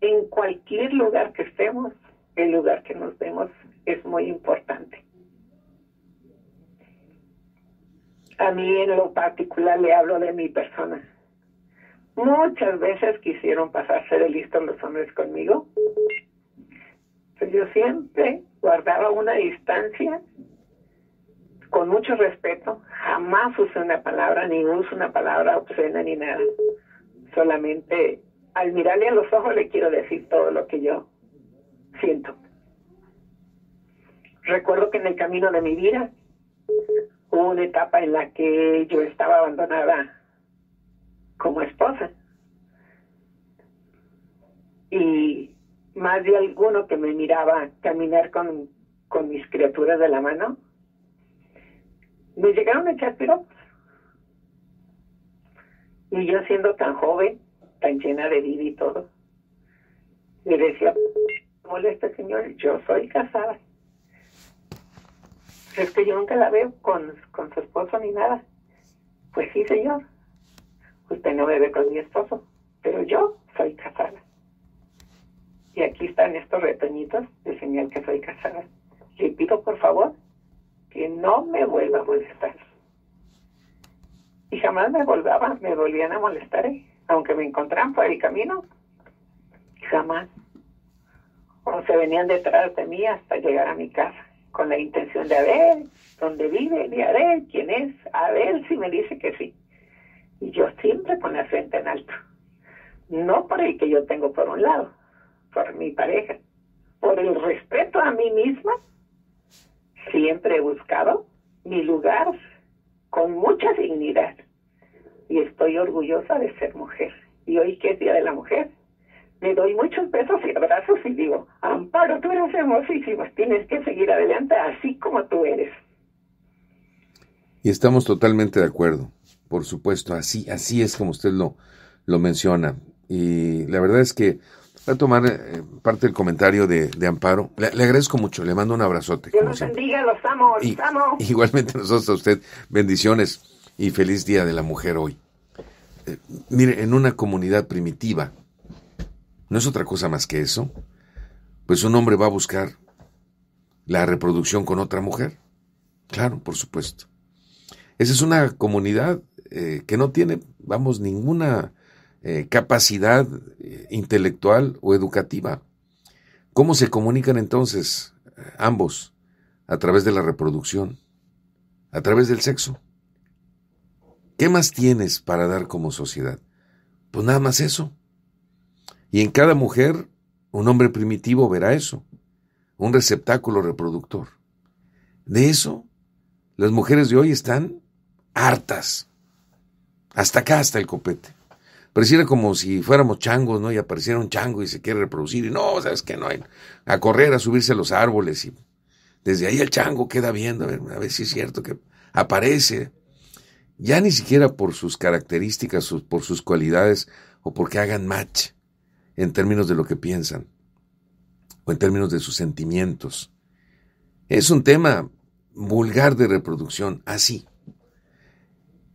En cualquier lugar que estemos, el lugar que nos vemos es muy importante. A mí en lo particular le hablo de mi persona. Muchas veces quisieron pasarse de listo los hombres conmigo yo siempre guardaba una distancia con mucho respeto, jamás usé una palabra, ni uso una palabra obscena ni nada. Solamente al mirarle a los ojos le quiero decir todo lo que yo siento. Recuerdo que en el camino de mi vida hubo una etapa en la que yo estaba abandonada como esposa. Y más de alguno que me miraba caminar con, con mis criaturas de la mano, me llegaron a echar piropos. Y yo siendo tan joven, tan llena de vida y todo, le decía, molesta señor, yo soy casada. Es que yo nunca la veo con, con su esposo ni nada. Pues sí, señor. Usted no me ve con mi esposo, pero yo soy casada. Y aquí están estos retoñitos de señal que soy casada. Le pido por favor que no me vuelva a molestar. Y jamás me volvaba, me volvían a molestar, ¿eh? aunque me encontraran por el camino. Jamás. O se venían detrás de mí hasta llegar a mi casa con la intención de a ver dónde vive, de a ver quién es, a ver si me dice que sí. Y yo siempre con la frente en alto. No por el que yo tengo por un lado, por mi pareja, por el respeto a mí misma, siempre he buscado mi lugar con mucha dignidad. Y estoy orgullosa de ser mujer. Y hoy que es Día de la Mujer, me doy muchos besos y abrazos y digo, Amparo, tú eres hermosísima, tienes que seguir adelante así como tú eres. Y estamos totalmente de acuerdo, por supuesto, así, así es como usted lo, lo menciona. Y la verdad es que a tomar eh, parte del comentario de, Amparo. Le, agradezco mucho, le mando un abrazote. Dios los bendiga, los amo, los amo. Igualmente nosotros a usted, bendiciones y feliz Día de la Mujer hoy. Eh, mire, en una comunidad primitiva, no es otra cosa más que eso, pues un hombre va a buscar la reproducción con otra mujer. Claro, por supuesto. Esa es una comunidad eh, que no tiene, vamos, ninguna eh, capacidad eh, intelectual o educativa. ¿Cómo se comunican entonces ambos? A través de la reproducción, a través del sexo. ¿Qué más tienes para dar como sociedad? Pues nada más eso. Y en cada mujer, un hombre primitivo verá eso, un receptáculo reproductor. De eso, las mujeres de hoy están hartas. Hasta acá, hasta el copete. Pareciera como si fuéramos changos, ¿no? Y apareciera un chango y se quiere reproducir. Y no, ¿sabes qué? No hay. A correr, a subirse a los árboles. Y desde ahí el chango queda viendo, a ver, a ver si es cierto que aparece. Ya ni siquiera por sus características, por sus cualidades o porque hagan match en términos de lo que piensan o en términos de sus sentimientos. Es un tema vulgar de reproducción, así.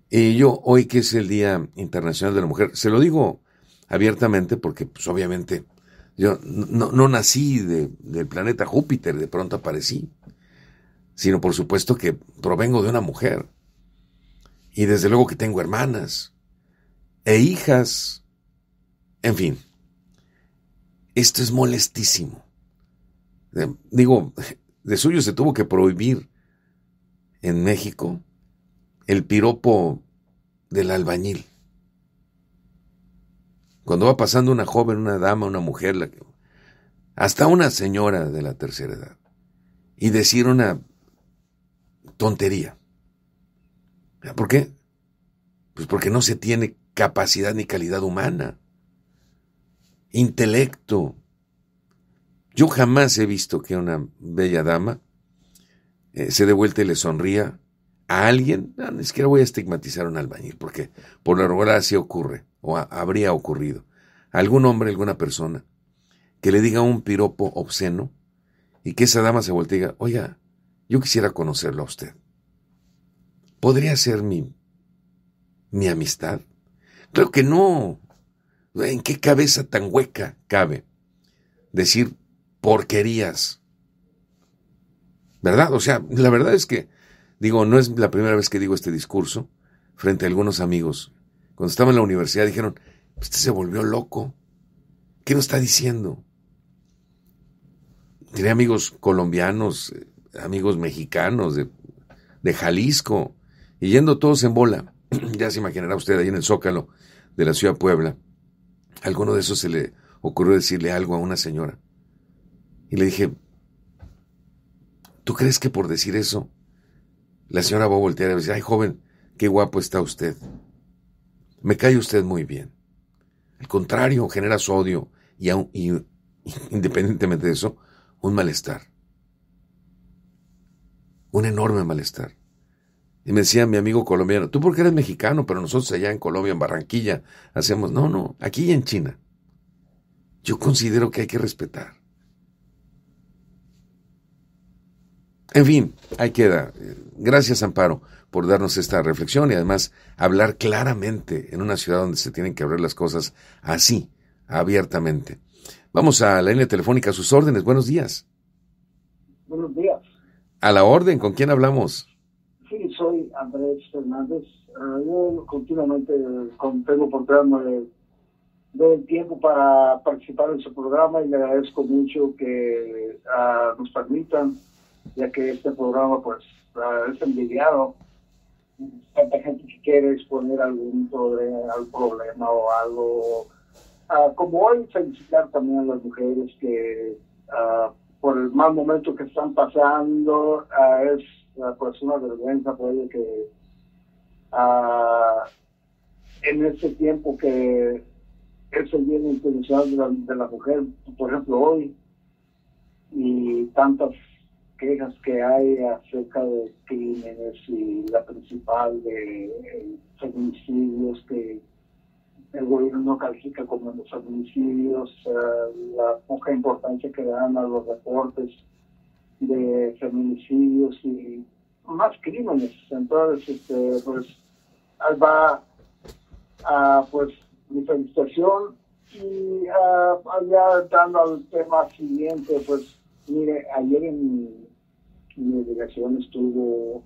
Y yo, hoy que es el Día Internacional de la Mujer, se lo digo abiertamente porque, pues obviamente, yo no, nací del planeta Júpiter, de pronto aparecí, sino por supuesto que provengo de una mujer. Y desde luego que tengo hermanas e hijas, en fin, esto es molestísimo. Digo, de suyo se tuvo que prohibir en México el piropo del albañil. Cuando va pasando una joven, una dama, una mujer, hasta una señora de la tercera edad, y decir una tontería. ¿Por qué? Pues porque no se tiene capacidad ni calidad humana intelecto. Yo jamás he visto que una bella dama eh, se dé vuelta y le sonría a alguien, ni siquiera voy a estigmatizar a un albañil, porque por lo regular así ocurre, o habría ocurrido. algún hombre, alguna persona, que le diga un piropo obsceno y que esa dama se voltee y diga, oiga, yo quisiera conocerlo a usted. ¿Podría ser mi, mi amistad? Creo que no. ¿En qué cabeza tan hueca cabe decir porquerías? ¿Verdad? O sea, la verdad es que, digo, no es la primera vez que digo este discurso frente a algunos amigos. Cuando estaba en la universidad dijeron, usted se volvió loco. ¿Qué nos está diciendo? Tenía amigos colombianos, eh, amigos mexicanos de, Jalisco, y yendo todos en bola. ya se imaginará usted ahí en el Zócalo de la ciudad Puebla alguno de esos se le ocurrió decirle algo a una señora. Y le dije, ¿tú crees que por decir eso la señora va a voltear y decir, ay joven, qué guapo está usted? Me cae usted muy bien. Al contrario, genera su odio y, y independientemente de eso, un malestar. Un enorme malestar. Y me decía mi amigo colombiano, tú porque eres mexicano, pero nosotros allá en Colombia, en Barranquilla, hacemos, no, no, aquí y en China. Yo considero que hay que respetar. En fin, ahí queda. Gracias, Amparo, por darnos esta reflexión y además hablar claramente en una ciudad donde se tienen que abrir las cosas así, abiertamente. Vamos a la línea telefónica a sus órdenes. Buenos días. Buenos días. A la orden, ¿con quién hablamos? Sí, soy Andrés Fernández. Eh, yo continuamente tengo programa de, el tiempo para participar en su programa y le agradezco mucho que uh, nos permitan, ya que este programa pues es envidiado. Tanta gente que quiere exponer algún problema, o algo. Uh, como hoy, felicitar también a las mujeres que por el mal momento que están pasando es pues una vergüenza puede que ah, en ese tiempo que es el Día Internacional de la, de la Mujer, por ejemplo, hoy, y tantas quejas que hay acerca de crímenes y la principal de eh, feminicidios que el gobierno no califica como los feminicidios, eh, la poca importancia que dan a los reportes de feminicidios y más crímenes. Entonces, este, pues, va a, pues, mi felicitación y uh, ya dando al tema siguiente, pues, mire, ayer en mi, delegación estuvo,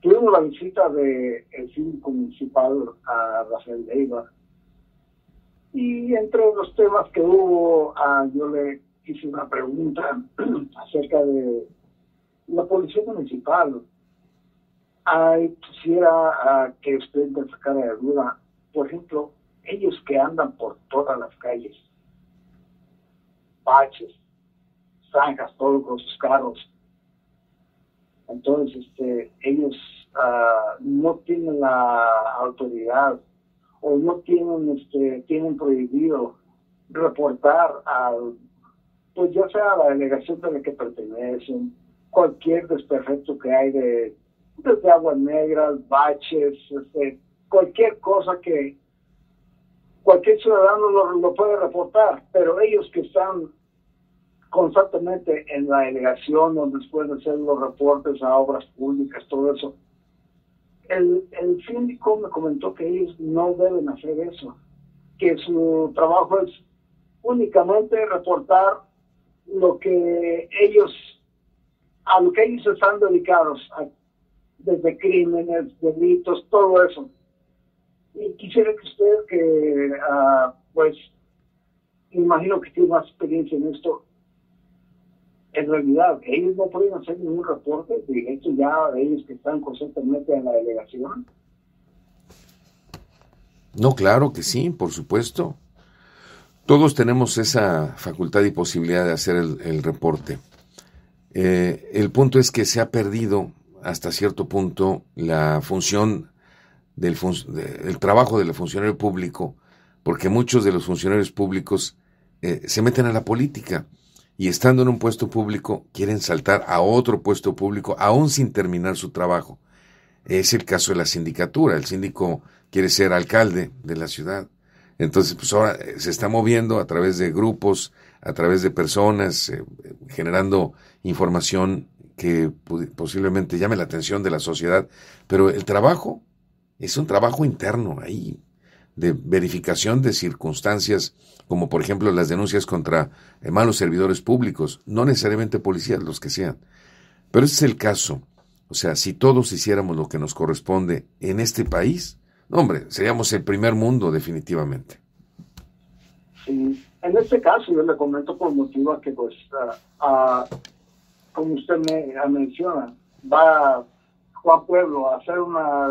tuvimos la visita del el síndico municipal a Rafael Leiva y entre los temas que hubo, uh, yo le hice una pregunta acerca de la policía municipal. Ay, quisiera uh, que usted me sacara de duda, por ejemplo, ellos que andan por todas las calles, baches, zanjas, todos con sus carros. Entonces, este, ellos uh, no tienen la autoridad o no tienen, este, tienen prohibido reportar al, pues ya sea la delegación de la que pertenecen, cualquier desperfecto que hay de desde aguas negras, baches, este, cualquier cosa que cualquier ciudadano lo, puede reportar, pero ellos que están constantemente en la delegación donde después de hacer los reportes a obras públicas, todo eso, el, el síndico me comentó que ellos no deben hacer eso, que su trabajo es únicamente reportar lo que ellos, a lo que ellos están dedicados, desde crímenes, delitos, todo eso. Y quisiera que usted, que uh, pues, imagino que tiene más experiencia en esto, en realidad, ellos no pueden hacer ningún reporte directo ya de ellos que están constantemente en la delegación. No, claro que sí, por supuesto. Todos tenemos esa facultad y posibilidad de hacer el, reporte. Eh, el punto es que se ha perdido hasta cierto punto la función del el trabajo del funcionario público, porque muchos de los funcionarios públicos eh, se meten a la política y estando en un puesto público quieren saltar a otro puesto público aún sin terminar su trabajo. Es el caso de la sindicatura. El síndico quiere ser alcalde de la ciudad. Entonces, pues ahora eh, se está moviendo a través de grupos, a través de personas, eh, generando información que posiblemente llame la atención de la sociedad. Pero el trabajo es un trabajo interno ahí, de verificación de circunstancias como por ejemplo las denuncias contra eh, malos servidores públicos, no necesariamente policías, los que sean. Pero ese es el caso. O sea, si todos hiciéramos lo que nos corresponde en este país, hombre, seríamos el primer mundo definitivamente. Sí, en este caso yo le comento por motivo que, pues, como usted me menciona, va Juan Pueblo a hacer una,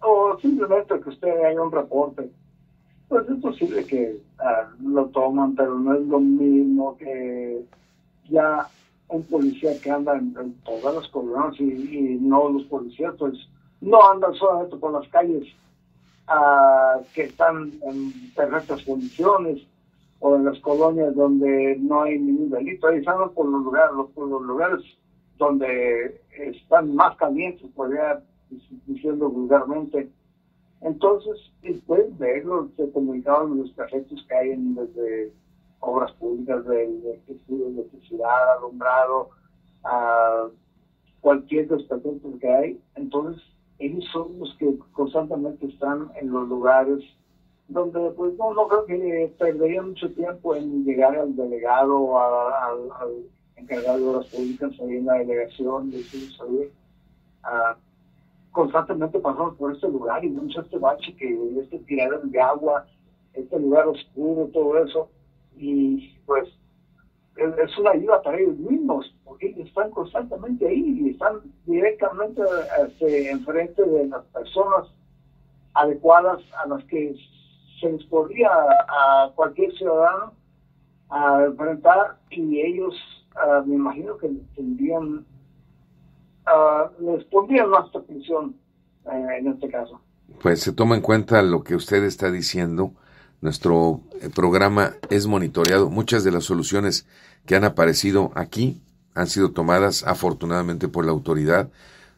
o simplemente que usted haga un reporte pues es posible que ah, lo toman, pero no es lo mismo que ya un policía que anda en, todas las colonias y, no los policías, pues no andan solamente por las calles ah, que están en perfectas condiciones o en las colonias donde no hay ningún delito, ahí están por los lugares, por los lugares donde están más calientes, podría diciendo vulgarmente, entonces, pueden ver los comunicados los proyectos que hay en, desde obras públicas de, electricidad, alumbrado, a cualquier desperfecto que hay. Entonces, ellos son los que constantemente están en los lugares donde pues no, no creo que perderían mucho tiempo en llegar al delegado o al, encargado de obras públicas ahí en la delegación, de salud, a constantemente pasamos por este lugar y vemos este bache, que este tiradero de agua, este lugar oscuro, todo eso, y pues es una ayuda para ellos mismos, porque están constantemente ahí y están directamente este, enfrente de las personas adecuadas a las que se les podría a cualquier ciudadano a enfrentar y ellos ah, me imagino que tendrían uh, les pondría más atención eh, en este caso. Pues se toma en cuenta lo que usted está diciendo. Nuestro eh, programa es monitoreado. Muchas de las soluciones que han aparecido aquí han sido tomadas afortunadamente por la autoridad,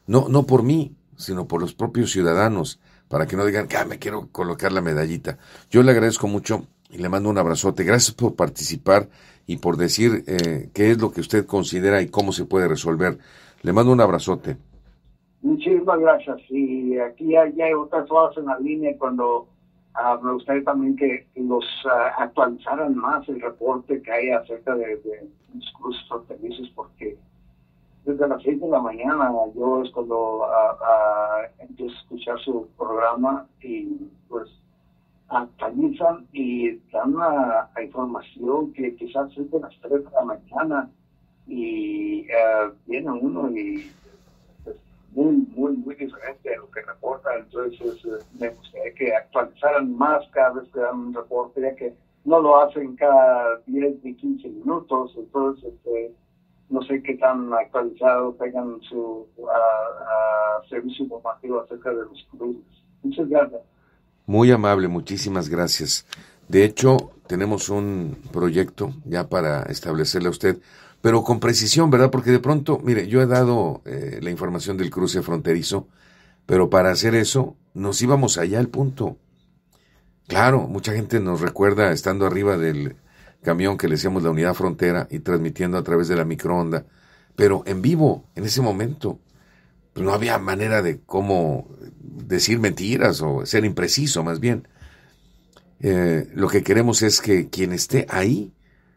no, no por mí, sino por los propios ciudadanos, para que no digan que ah, me quiero colocar la medallita. Yo le agradezco mucho y le mando un abrazote. Gracias por participar y por decir eh, qué es lo que usted considera y cómo se puede resolver. Le mando un abrazote. Muchísimas gracias. Y aquí hay, hay otras cosas en la línea cuando ah, me gustaría también que los ah, actualizaran más el reporte que hay acerca de, de cruces fronterizos porque desde las seis de la mañana yo es cuando ah, empiezo a escuchar su programa y pues actualizan y dan la, información que quizás es de las tres de la mañana y viene uno y muy, muy, muy diferente a lo que reporta. Entonces, eh, me gustaría que actualizaran más cada vez que dan un reporte, ya que no lo hacen cada 10 ni 15 minutos. Entonces, este, no sé qué tan actualizado tengan su servicio informativo acerca de los cruces. Muchas gracias. Muy amable, muchísimas gracias. De hecho, tenemos un proyecto ya para establecerle a usted pero con precisión, ¿verdad? Porque de pronto, mire, yo he dado eh, la información del cruce fronterizo, pero para hacer eso nos íbamos allá al punto. Claro, mucha gente nos recuerda estando arriba del camión que le decíamos la unidad frontera y transmitiendo a través de la microonda, pero en vivo, en ese momento. Pues no había manera de cómo decir mentiras o ser impreciso, más bien. Eh, lo que queremos es que quien esté ahí,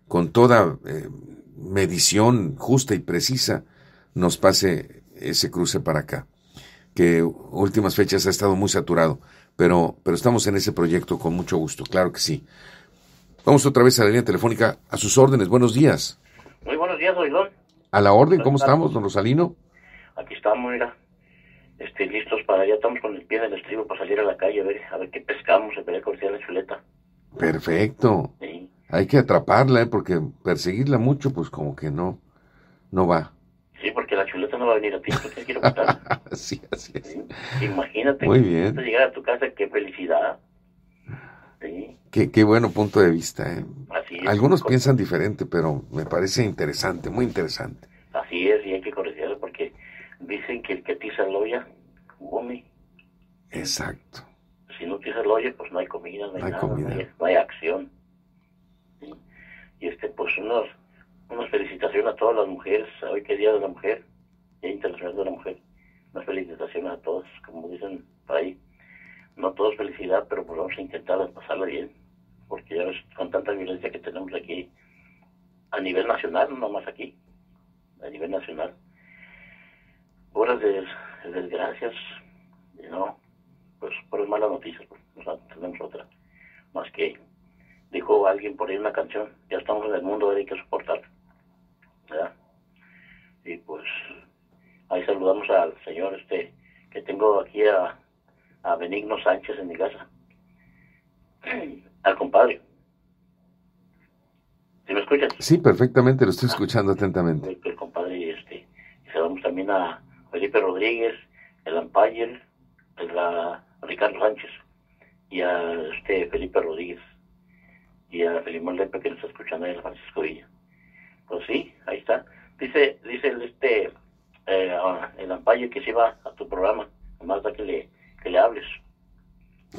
con toda eh, medición justa y precisa nos pase ese cruce para acá, que últimas fechas ha estado muy saturado, pero, pero estamos en ese proyecto con mucho gusto, claro que sí. Vamos otra vez a la línea telefónica, a sus órdenes, buenos días. Muy buenos días, oidón. A la orden, ¿cómo estamos, don Rosalino? Aquí estamos, mira, este, listos para, ya estamos con el pie en el estribo para salir a la calle a ver, a ver qué pescamos, a ver qué la chuleta. Perfecto. Sí. Hay que atraparla, ¿eh? porque perseguirla mucho, pues como que no, no va. Sí, porque la chuleta no va a venir a ti, porque quiero matar. sí, así es. Imagínate. Muy bien. Llegar a tu casa, qué felicidad. Sí. Qué, qué bueno punto de vista. ¿eh? Así es. Algunos piensan diferente, pero me parece interesante, muy interesante. Así es, y hay que corregirlo porque dicen que el que tiza el olla, come. Exacto. Si no tiza el olla, pues no hay comida, no hay, nada, no hay acción y este pues unos unas felicitaciones a todas las mujeres. Hoy que día de la mujer día internacional de la mujer unas felicitaciones a todos como dicen por ahí. No todos felicidad pero pues vamos a intentar pasarla bien. Porque ya ves con tanta violencia que tenemos aquí a nivel nacional no más aquí a nivel nacional. Horas de, desgracias no pues por malas noticias pues tenemos otra más que dijo alguien por ahí una canción, ya estamos en el mundo, hay que soportar. ¿verdad? Y pues ahí saludamos al señor este que tengo aquí a, a Benigno Sánchez en mi casa, al compadre. ¿Sí me escuchas? Sí, perfectamente, lo estoy escuchando atentamente. El, compadre, este, y saludamos también a Felipe Rodríguez, el Ampayer, el, a Ricardo Sánchez y a este Felipe Rodríguez y a Felimón Lepe que nos está escuchando ahí en Francisco Villa. Pues sí, ahí está. Dice, dice el, este, eh, ah, el Ampaye que se va a tu programa, nomás da que le, que le hables.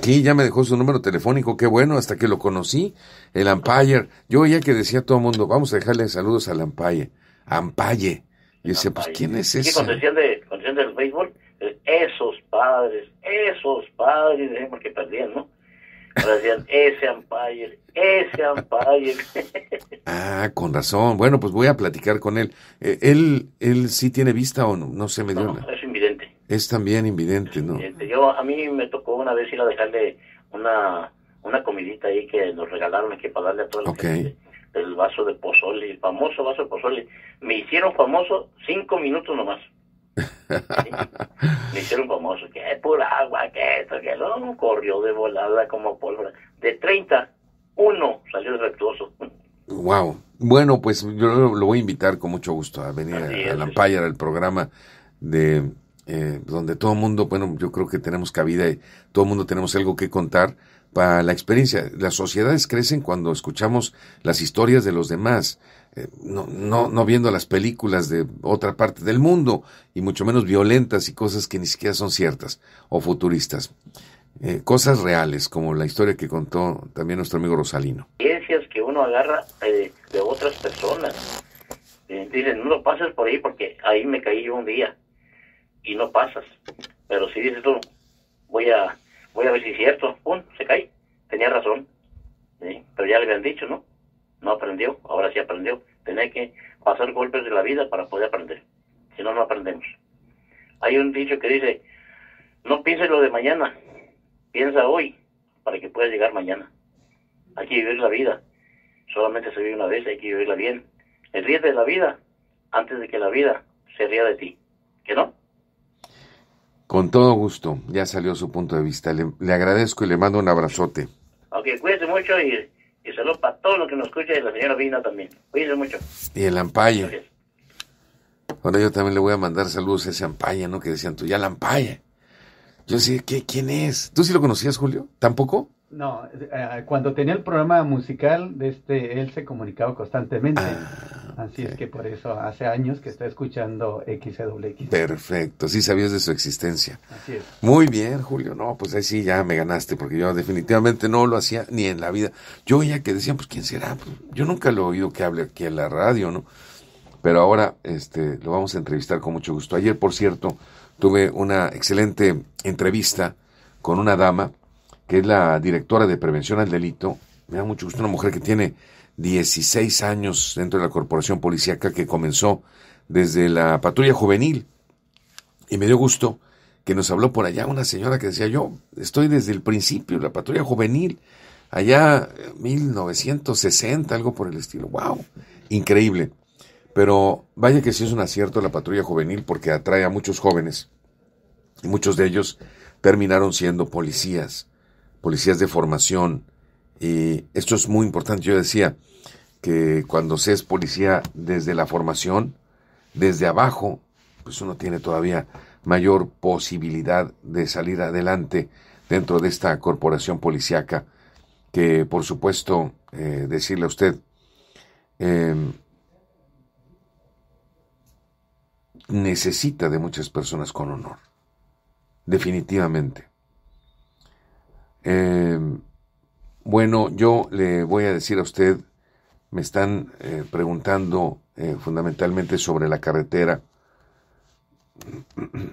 Sí, ya me dejó su número telefónico, qué bueno, hasta que lo conocí, el Ampayer. Yo oía que decía todo el mundo, vamos a dejarle saludos al Ampaye. Ampaye. Y dice, pues, ¿quién es ese? cuando decían, de, cuando del béisbol, esos padres, esos padres, porque perdían, ¿no? Ahora decían, ese Ampayer, ese Ampayer. ah, con razón. Bueno, pues voy a platicar con él. Eh, ¿Él él sí tiene vista o no? No se me dio no, es invidente. Es también invidente, ¿no? Yo, a mí me tocó una vez ir a dejarle una, una comidita ahí que nos regalaron aquí para darle a todos okay. el vaso de pozole, el famoso vaso de pozole. Me hicieron famoso cinco minutos nomás. Me hicieron famoso, que pura agua, que esto, que no, corrió de volada como pólvora. De 30, uno salió defectuoso. Wow. Bueno, pues yo lo, voy a invitar con mucho gusto a venir a, la al programa de eh, donde todo el mundo, bueno, yo creo que tenemos cabida y todo el mundo tenemos algo que contar para la experiencia. Las sociedades crecen cuando escuchamos las historias de los demás, no, no, no viendo las películas de otra parte del mundo y mucho menos violentas y cosas que ni siquiera son ciertas o futuristas. Eh, cosas reales, como la historia que contó también nuestro amigo Rosalino. Ciencias que uno agarra eh, de otras personas. dicen, no lo pases por ahí porque ahí me caí yo un día y no pasas. Pero si dices tú, voy a voy a ver si es cierto, ¡pum! se cae. Tenía razón. Pero ya le habían dicho, ¿no? No aprendió, ahora sí aprendió. Tenía que pasar golpes de la vida para poder aprender. Si no, no aprendemos. Hay un dicho que dice, no pienses lo de mañana, piensa hoy para que puedas llegar mañana. Hay que vivir la vida. Solamente se vive una vez, hay que vivirla bien. El ríete de la vida antes de que la vida se ría de ti. ¿Que no? Con todo gusto, ya salió su punto de vista. Le, agradezco y le mando un abrazote. Ok, cuídese mucho y, y saludos para todos los que nos escuchan y la señora Vina también. Cuídese mucho. Y el Ampaye. Ahora yo también le voy a mandar saludos a ese Ampaye, ¿no? Que decían tú, ya el Ampaye. Yo decía, ¿qué, ¿quién es? ¿Tú sí lo conocías, Julio? ¿Tampoco? No, eh, cuando tenía el programa musical, de este, él se comunicaba constantemente. Ah, Así es que por eso hace años que está escuchando XWX. Perfecto, sí sabías de su existencia. Así es. Muy bien, Julio. No, pues ahí sí ya me ganaste, porque yo definitivamente no lo hacía ni en la vida. Yo oía que decían, pues ¿quién será? Pues, yo nunca lo he oído que hable aquí en la radio, ¿no? Pero ahora este, lo vamos a entrevistar con mucho gusto. Ayer, por cierto, tuve una excelente entrevista con una dama que es la directora de prevención al delito. Me da mucho gusto, una mujer que tiene 16 años dentro de la corporación policíaca que comenzó desde la patrulla juvenil. Y me dio gusto que nos habló por allá una señora que decía, yo estoy desde el principio, la patrulla juvenil, allá 1960, algo por el estilo. ¡Wow! Increíble. Pero vaya que sí es un acierto la patrulla juvenil porque atrae a muchos jóvenes y muchos de ellos terminaron siendo policías policías de formación. Y esto es muy importante. Yo decía que cuando se es policía desde la formación, desde abajo, pues uno tiene todavía mayor posibilidad de salir adelante dentro de esta corporación policíaca que, por supuesto, eh, decirle a usted, em, necesita de muchas personas con honor. Definitivamente. Eh, bueno, yo le voy a decir a usted, me están eh, preguntando eh, fundamentalmente sobre la carretera.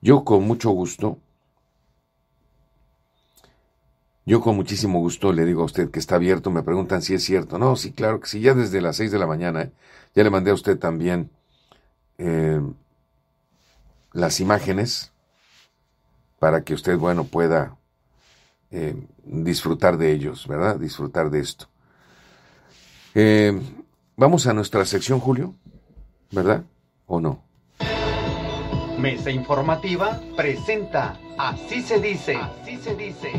yo con mucho gusto, yo con muchísimo gusto le digo a usted que está abierto, me preguntan si es cierto. No, sí, claro que sí, ya desde las seis de la mañana, ya le mandé a usted también las imágenes para que usted, bueno, pueda eh, disfrutar de ellos, ¿verdad? Disfrutar de esto. Eh, vamos a nuestra sección, Julio, ¿verdad? ¿O no? Mesa Informativa presenta Así se dice. Así se dice.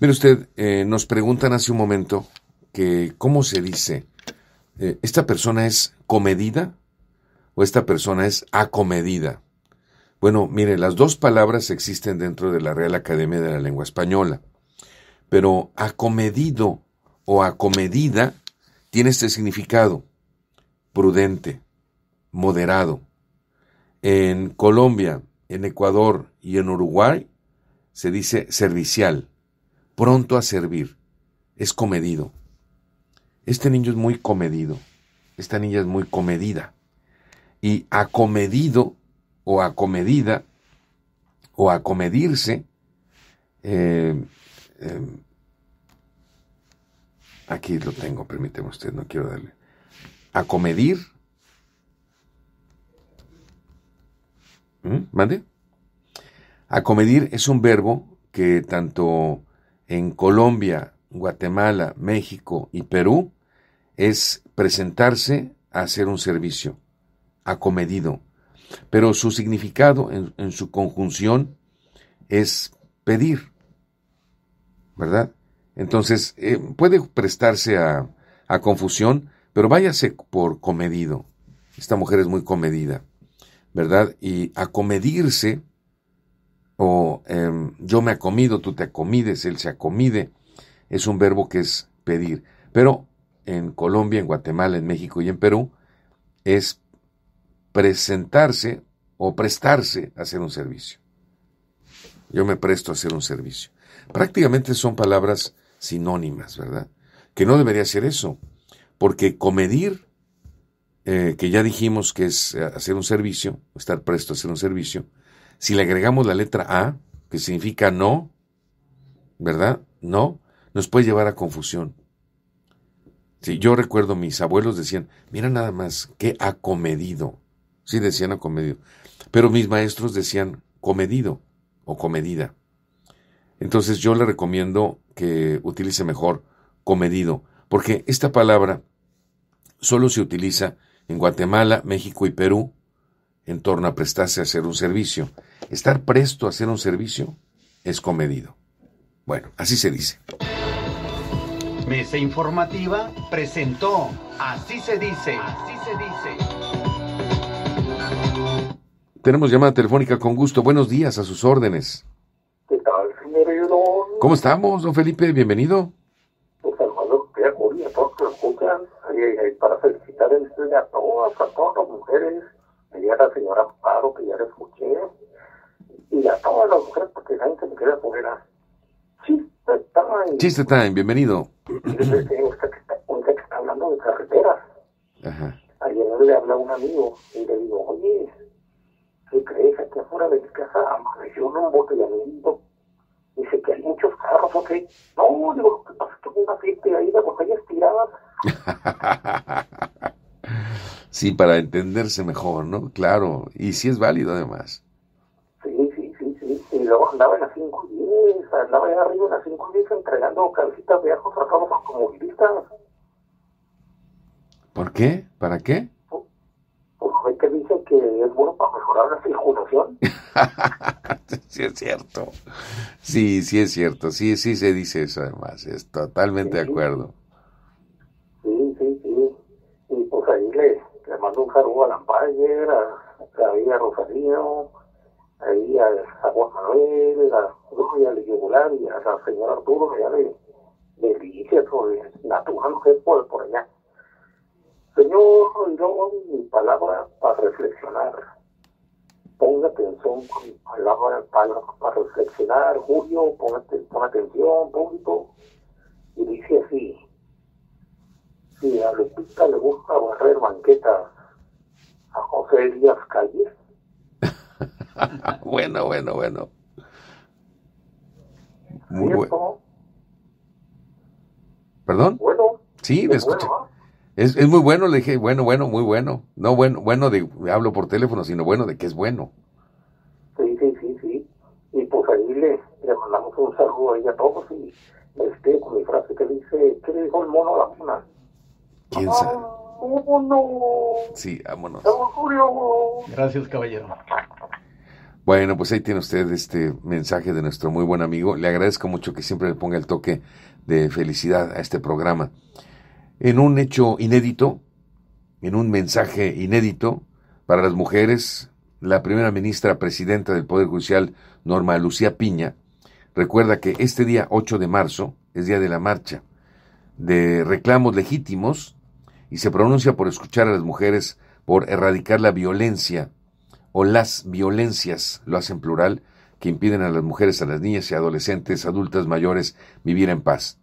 Mire usted, eh, nos preguntan hace un momento que cómo se dice, ¿esta persona es comedida o esta persona es acomedida? Bueno, mire, las dos palabras existen dentro de la Real Academia de la Lengua Española, pero acomedido o acomedida tiene este significado, prudente, moderado. En Colombia, en Ecuador y en Uruguay se dice servicial, pronto a servir, es comedido. Este niño es muy comedido, esta niña es muy comedida. Y acomedido o acomedida o acomedirse. Eh, eh, aquí lo tengo, permíteme usted, no quiero darle. Acomedir. ¿Mm? ¿Mande? Acomedir es un verbo que tanto en Colombia, Guatemala, México y Perú es presentarse a hacer un servicio acomedido pero su significado en, su conjunción es pedir, ¿verdad? Entonces, eh, puede prestarse a, confusión, Pero váyase por comedido. Esta mujer es muy comedida, ¿verdad? Y acomedirse, o em, yo me acomido, tú te acomides, él se acomide, es un verbo que es pedir. Pero en Colombia, en Guatemala, en México y en Perú, es presentarse o prestarse a hacer un servicio. Yo me presto a hacer un servicio. Prácticamente son palabras sinónimas, ¿verdad? Que no debería ser eso, porque comedir, eh, que ya dijimos que es eh, hacer un servicio, estar presto a hacer un servicio, si le agregamos la letra A, que significa no, ¿verdad? No, nos puede llevar a confusión. Sí, yo recuerdo mis abuelos decían, mira nada más, qué acomedido. Sí, decían acomedido. Pero mis maestros decían comedido o comedida. Entonces yo le recomiendo que utilice mejor comedido, porque esta palabra solo se utiliza en Guatemala, México y Perú en torno a prestarse a hacer un servicio. Estar presto a hacer un servicio es comedido. Bueno, así se dice. Mesa Informativa presentó Así se dice. Así se dice. Tenemos llamada telefónica con gusto. Buenos días, a sus órdenes. ¿Qué tal, señor ¿Cómo estamos, don Felipe? Bienvenido. Pues hermano, que a todos que escuchan, para felicitar el día a todas, a todas las mujeres, y a la señora Paro, que ya la escuché, y a todas las mujeres, porque la gente me queda poner a Chiste Time. Chiste Time, bienvenido. usted, que está, usted que está hablando de carreteras. Ajá. Ayer le habla a un amigo y le digo, oye, ¿qué crees? Aquí afuera de mi casa amaneció un embotellamiento. Dice que hay muchos carros, ¿ok? No, digo, lo que pasa es que una fiesta ahí de botellas tiradas. sí, para entenderse mejor, ¿no? Claro, y sí es válido además. Sí, sí, sí, sí. Y luego andaba en las 5 y 10, andaba allá arriba en las 5 y 10 entregando calcitas de ajos a todos los automovilistas. ¿Por qué? ¿Para qué? Que que es bueno para mejorar la circulación. sí, es cierto. Sí, sí es cierto. Sí, sí se dice eso además. Es totalmente de acuerdo. Sí, sí, sí. Y pues ahí le, le mando un saludo a Lampayer, a, ahí a Rosario, ahí a, a Juan Manuel, a Gloria y a la señora Arturo, allá de, de Licia, de Natural, por, por allá. Señor, yo mi palabra para reflexionar. Ponga atención con mi palabra para, para reflexionar. Julio, pon, pon atención, punto. Y dice así. Si a Lupita le gusta barrer banquetas a José Díaz Calles. bueno, bueno, bueno. Muy bueno. ¿Perdón? Bueno. Sí, me escuché. Es, es muy bueno, le dije, bueno, bueno, muy bueno. No bueno, bueno de hablo por teléfono, sino bueno de que es bueno. Sí, sí, sí, sí. Y pues ahí le, le mandamos un saludo a ella a todos y este, con mi frase que dice, ¿qué le dijo el mono a la mona? ¿Quién sabe? Vámonos. Sí, vámonos. Gracias, caballero. Bueno, pues ahí tiene usted este mensaje de nuestro muy buen amigo. Le agradezco mucho que siempre le ponga el toque de felicidad a este programa en un hecho inédito, en un mensaje inédito para las mujeres, la primera ministra presidenta del Poder Judicial, Norma Lucía Piña, recuerda que este día 8 de marzo es día de la marcha de reclamos legítimos y se pronuncia por escuchar a las mujeres por erradicar la violencia o las violencias, lo hacen plural, que impiden a las mujeres, a las niñas y adolescentes, adultas mayores vivir en paz.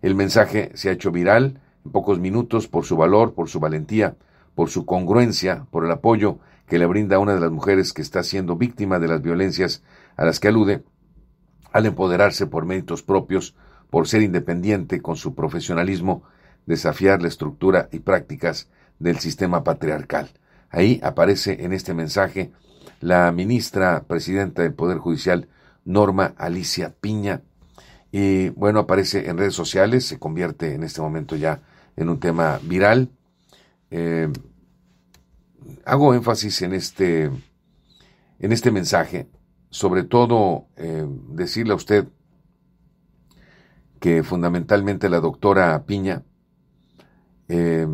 El mensaje se ha hecho viral en pocos minutos por su valor, por su valentía, por su congruencia, por el apoyo que le brinda a una de las mujeres que está siendo víctima de las violencias a las que alude, al empoderarse por méritos propios, por ser independiente con su profesionalismo, desafiar la estructura y prácticas del sistema patriarcal. Ahí aparece en este mensaje la ministra presidenta del Poder Judicial, Norma Alicia Piña, y bueno, aparece en redes sociales, se convierte en este momento ya en un tema viral. Eh, hago énfasis en este, en este mensaje, sobre todo eh, decirle a usted que fundamentalmente la doctora Piña eh,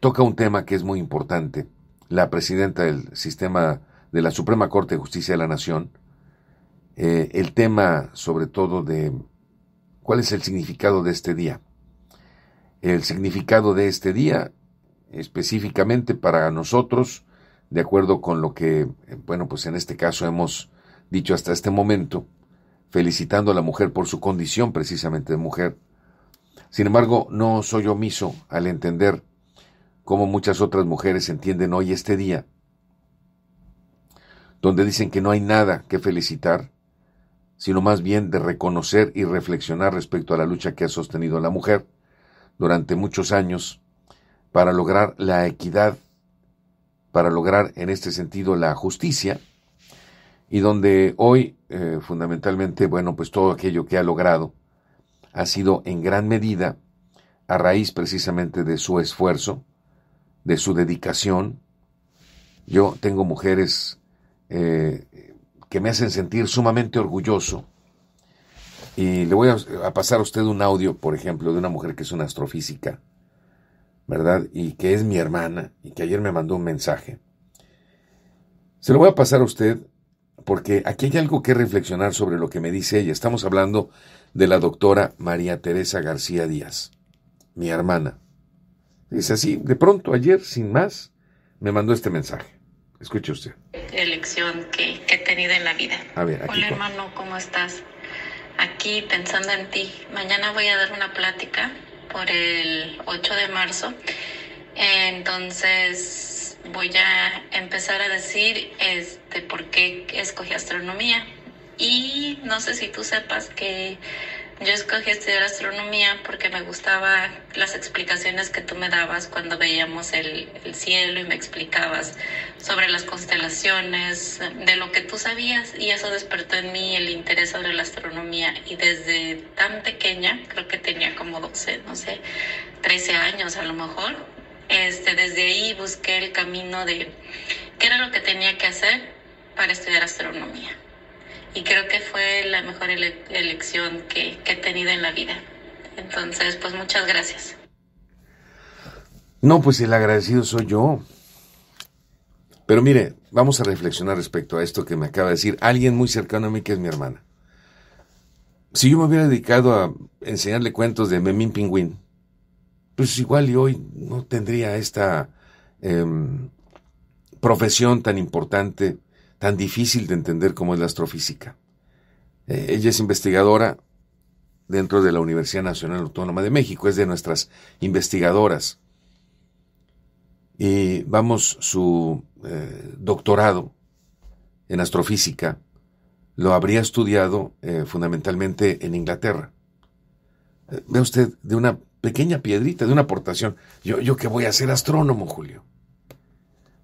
toca un tema que es muy importante. La presidenta del sistema de la Suprema Corte de Justicia de la Nación, el tema sobre todo de cuál es el significado de este día. El significado de este día, específicamente para nosotros, de acuerdo con lo que, bueno, pues en este caso hemos dicho hasta este momento, felicitando a la mujer por su condición precisamente de mujer. Sin embargo, no soy omiso al entender cómo muchas otras mujeres entienden hoy este día, donde dicen que no hay nada que felicitar, sino más bien de reconocer y reflexionar respecto a la lucha que ha sostenido la mujer durante muchos años para lograr la equidad, para lograr en este sentido la justicia, y donde hoy eh, fundamentalmente, bueno, pues todo aquello que ha logrado ha sido en gran medida a raíz precisamente de su esfuerzo, de su dedicación. Yo tengo mujeres eh, que me hacen sentir sumamente orgulloso. Y le voy a, pasar a usted un audio, por ejemplo, de una mujer que es una astrofísica, ¿verdad? Y que es mi hermana y que ayer me mandó un mensaje. Se lo voy a pasar a usted porque aquí hay algo que reflexionar sobre lo que me dice ella. Estamos hablando de la doctora María Teresa García Díaz, mi hermana. Dice así, de pronto ayer, sin más, me mandó este mensaje. Escuche usted. Elección que, he tenido en la vida. A ver, Hola hermano, ¿cómo estás? Aquí pensando en ti. Mañana voy a dar una plática por el 8 de marzo. Entonces voy a empezar a decir este por qué escogí astronomía. Y no sé si tú sepas que yo escogí estudiar astronomía porque me gustaban las explicaciones que tú me dabas cuando veíamos el, el, cielo y me explicabas sobre las constelaciones, de lo que tú sabías y eso despertó en mí el interés sobre la astronomía y desde tan pequeña, creo que tenía como 12, no sé, 13 años a lo mejor, este, desde ahí busqué el camino de qué era lo que tenía que hacer para estudiar astronomía. Y creo que fue la mejor elección que, he tenido en la vida. Entonces, pues muchas gracias. No, pues el agradecido soy yo. Pero mire, vamos a reflexionar respecto a esto que me acaba de decir alguien muy cercano a mí que es mi hermana. Si yo me hubiera dedicado a enseñarle cuentos de Memín Pingüín, pues igual y hoy no tendría esta em, profesión tan importante, tan difícil de entender como es la astrofísica. Eh, ella es investigadora dentro de la Universidad Nacional Autónoma de México, es de nuestras investigadoras. Y vamos, su eh, doctorado en astrofísica lo habría estudiado eh, fundamentalmente en Inglaterra. ve usted, de una pequeña piedrita de una aportación. Yo, yo que voy a ser astrónomo, Julio.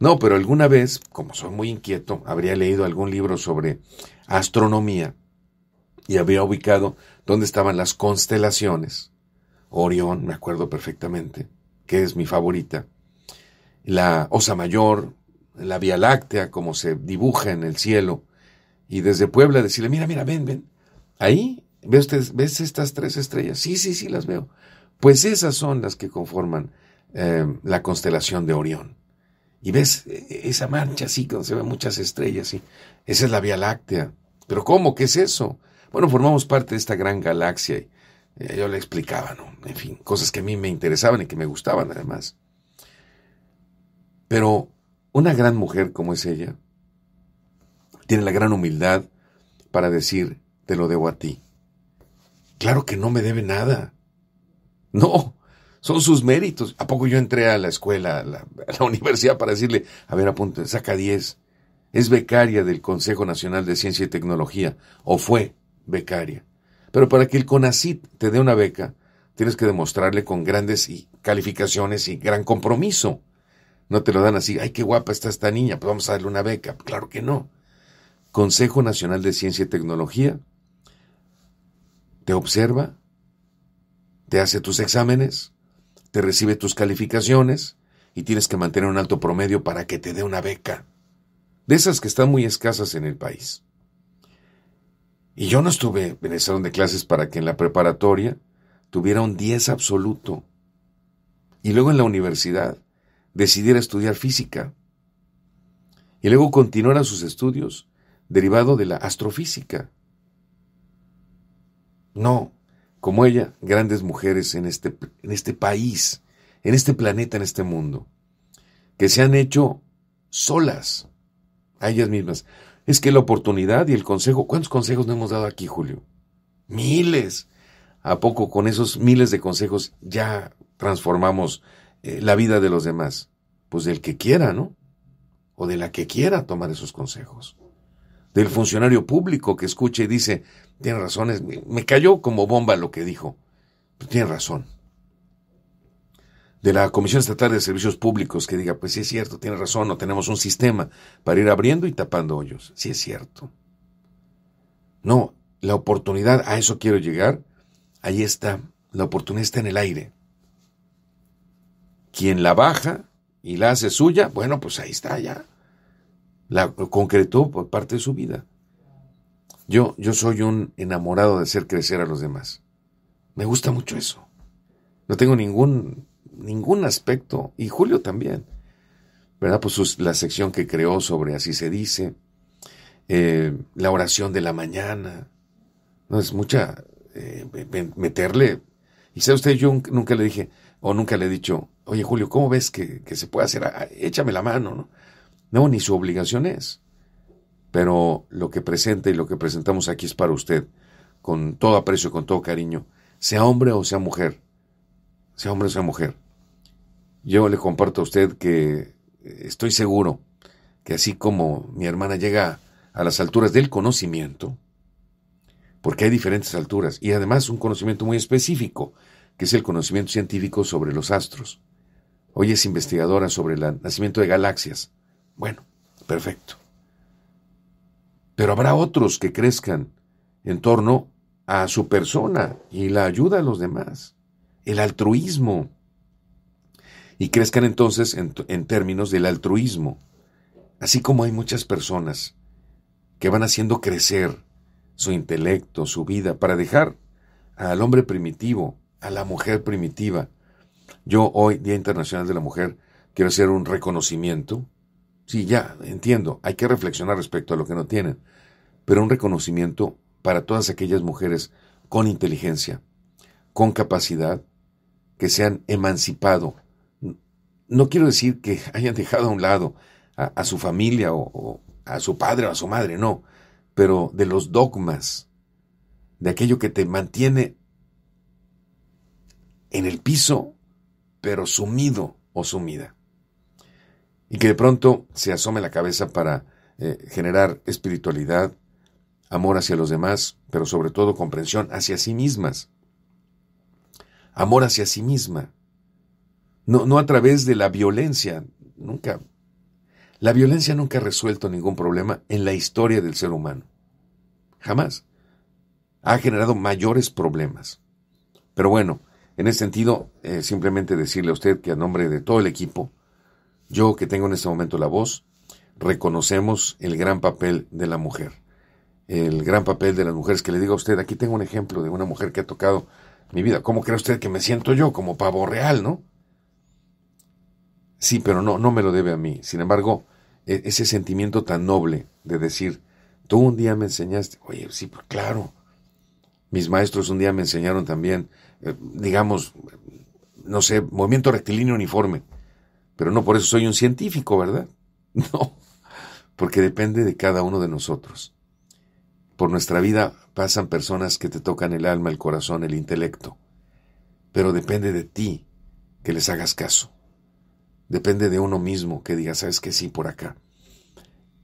No, pero alguna vez, como soy muy inquieto, habría leído algún libro sobre astronomía y habría ubicado dónde estaban las constelaciones. Orión, me acuerdo perfectamente, que es mi favorita. La Osa Mayor, la Vía Láctea, como se dibuja en el cielo. Y desde Puebla decirle, mira, mira, ven, ven. Ahí, ¿ve usted, ¿ves estas tres estrellas? Sí, sí, sí, las veo. Pues esas son las que conforman eh, la constelación de Orión. Y ves e, esa mancha así, donde se ven muchas estrellas, y esa es la Vía Láctea. Pero ¿cómo? ¿Qué es eso? Bueno, formamos parte de esta gran galaxia. Y, yo le explicaba, ¿no? En fin, cosas que a mí me interesaban y que me gustaban además. Pero una gran mujer como es ella, tiene la gran humildad para decir, te lo debo a ti. Claro que no me debe nada. No, son sus méritos. ¿A poco yo entré a la escuela, a la, universidad para decirle, a ver, apunte, saca 10? Es becaria del Consejo Nacional de Ciencia y Tecnología, o fue becaria. Pero para que el CONACIT te dé una beca, tienes que demostrarle con grandes calificaciones y gran compromiso. No te lo dan así, ay, qué guapa está esta niña, pues vamos a darle una beca. Claro que no. Consejo Nacional de Ciencia y Tecnología te observa, te hace tus exámenes, te recibe tus calificaciones y tienes que mantener un alto promedio para que te dé una beca. De esas que están muy escasas en el país. Y yo no estuve en el salón de clases para que en la preparatoria tuviera un 10 absoluto. Y luego en la universidad decidiera estudiar física y luego continuara sus estudios derivado de la astrofísica. No, como ella, grandes mujeres en este, en este país, en este planeta, en este mundo, que se han hecho solas a ellas mismas. Es que la oportunidad y el consejo, ¿cuántos consejos nos hemos dado aquí, Julio? Miles. ¿A poco con esos miles de consejos ya transformamos eh, la vida de los demás? Pues del que quiera, ¿no? O de la que quiera tomar esos consejos. Del funcionario público que escuche y dice, tiene razón, me cayó como bomba lo que dijo. tiene razón. De la Comisión Estatal de Servicios Públicos que diga, pues sí es cierto, tiene razón, no tenemos un sistema para ir abriendo y tapando hoyos. Sí es cierto. No, la oportunidad, a eso quiero llegar, ahí está, la oportunidad está en el aire. Quien la baja y la hace suya, bueno, pues ahí está ya. La concretó por parte de su vida. Yo, yo soy un enamorado de hacer crecer a los demás. Me gusta mucho eso. No tengo ningún, ningún aspecto, y Julio también, ¿verdad? Pues la sección que creó sobre así se dice, eh, la oración de la mañana, no es mucha, eh, meterle, y sabe usted, yo nunca le dije, o nunca le he dicho, oye Julio, ¿cómo ves que, que se puede hacer? Ah, échame la mano, ¿no? No, ni su obligación es pero lo que presenta y lo que presentamos aquí es para usted, con todo aprecio, con todo cariño, sea hombre o sea mujer, sea hombre o sea mujer. Yo le comparto a usted que estoy seguro que así como mi hermana llega a las alturas del conocimiento, porque hay diferentes alturas, y además un conocimiento muy específico, que es el conocimiento científico sobre los astros. Hoy es investigadora sobre el nacimiento de galaxias. Bueno, perfecto. Pero habrá otros que crezcan en torno a su persona y la ayuda a los demás, el altruismo. Y crezcan entonces en, términos del altruismo, así como hay muchas personas que van haciendo crecer su intelecto, su vida, para dejar al hombre primitivo, a la mujer primitiva. Yo hoy, Día Internacional de la Mujer, quiero hacer un reconocimiento. Sí, ya, entiendo, hay que reflexionar respecto a lo que no tienen pero un reconocimiento para todas aquellas mujeres con inteligencia, con capacidad, que se han emancipado. No quiero decir que hayan dejado a un lado a, su familia o, a su padre o a su madre, no, pero de los dogmas, de aquello que te mantiene en el piso, pero sumido o sumida. Y que de pronto se asome la cabeza para eh, generar espiritualidad, amor hacia los demás, pero sobre todo comprensión hacia sí mismas. Amor hacia sí misma. No, no a través de la violencia, nunca. La violencia nunca ha resuelto ningún problema en la historia del ser humano. Jamás. Ha generado mayores problemas. Pero bueno, en ese sentido, eh, simplemente decirle a usted que a nombre de todo el equipo, yo que tengo en este momento la voz, reconocemos el gran papel de la mujer el gran papel de las mujeres, que le digo a usted, aquí tengo un ejemplo de una mujer que ha tocado mi vida. ¿Cómo cree usted que me siento yo? Como pavo real, ¿no? Sí, pero no, no me lo debe a mí. Sin embargo, e, ese sentimiento tan noble de decir, tú un día me enseñaste, oye, sí, pues claro, mis maestros un día me enseñaron también, eh, digamos, no sé, movimiento rectilíneo uniforme, pero no por eso soy un científico, ¿verdad? No, porque depende de cada uno de nosotros. Por nuestra vida pasan personas que te tocan el alma, el corazón, el intelecto. Pero depende de ti que les hagas caso. Depende de uno mismo que diga, sabes que sí, por acá.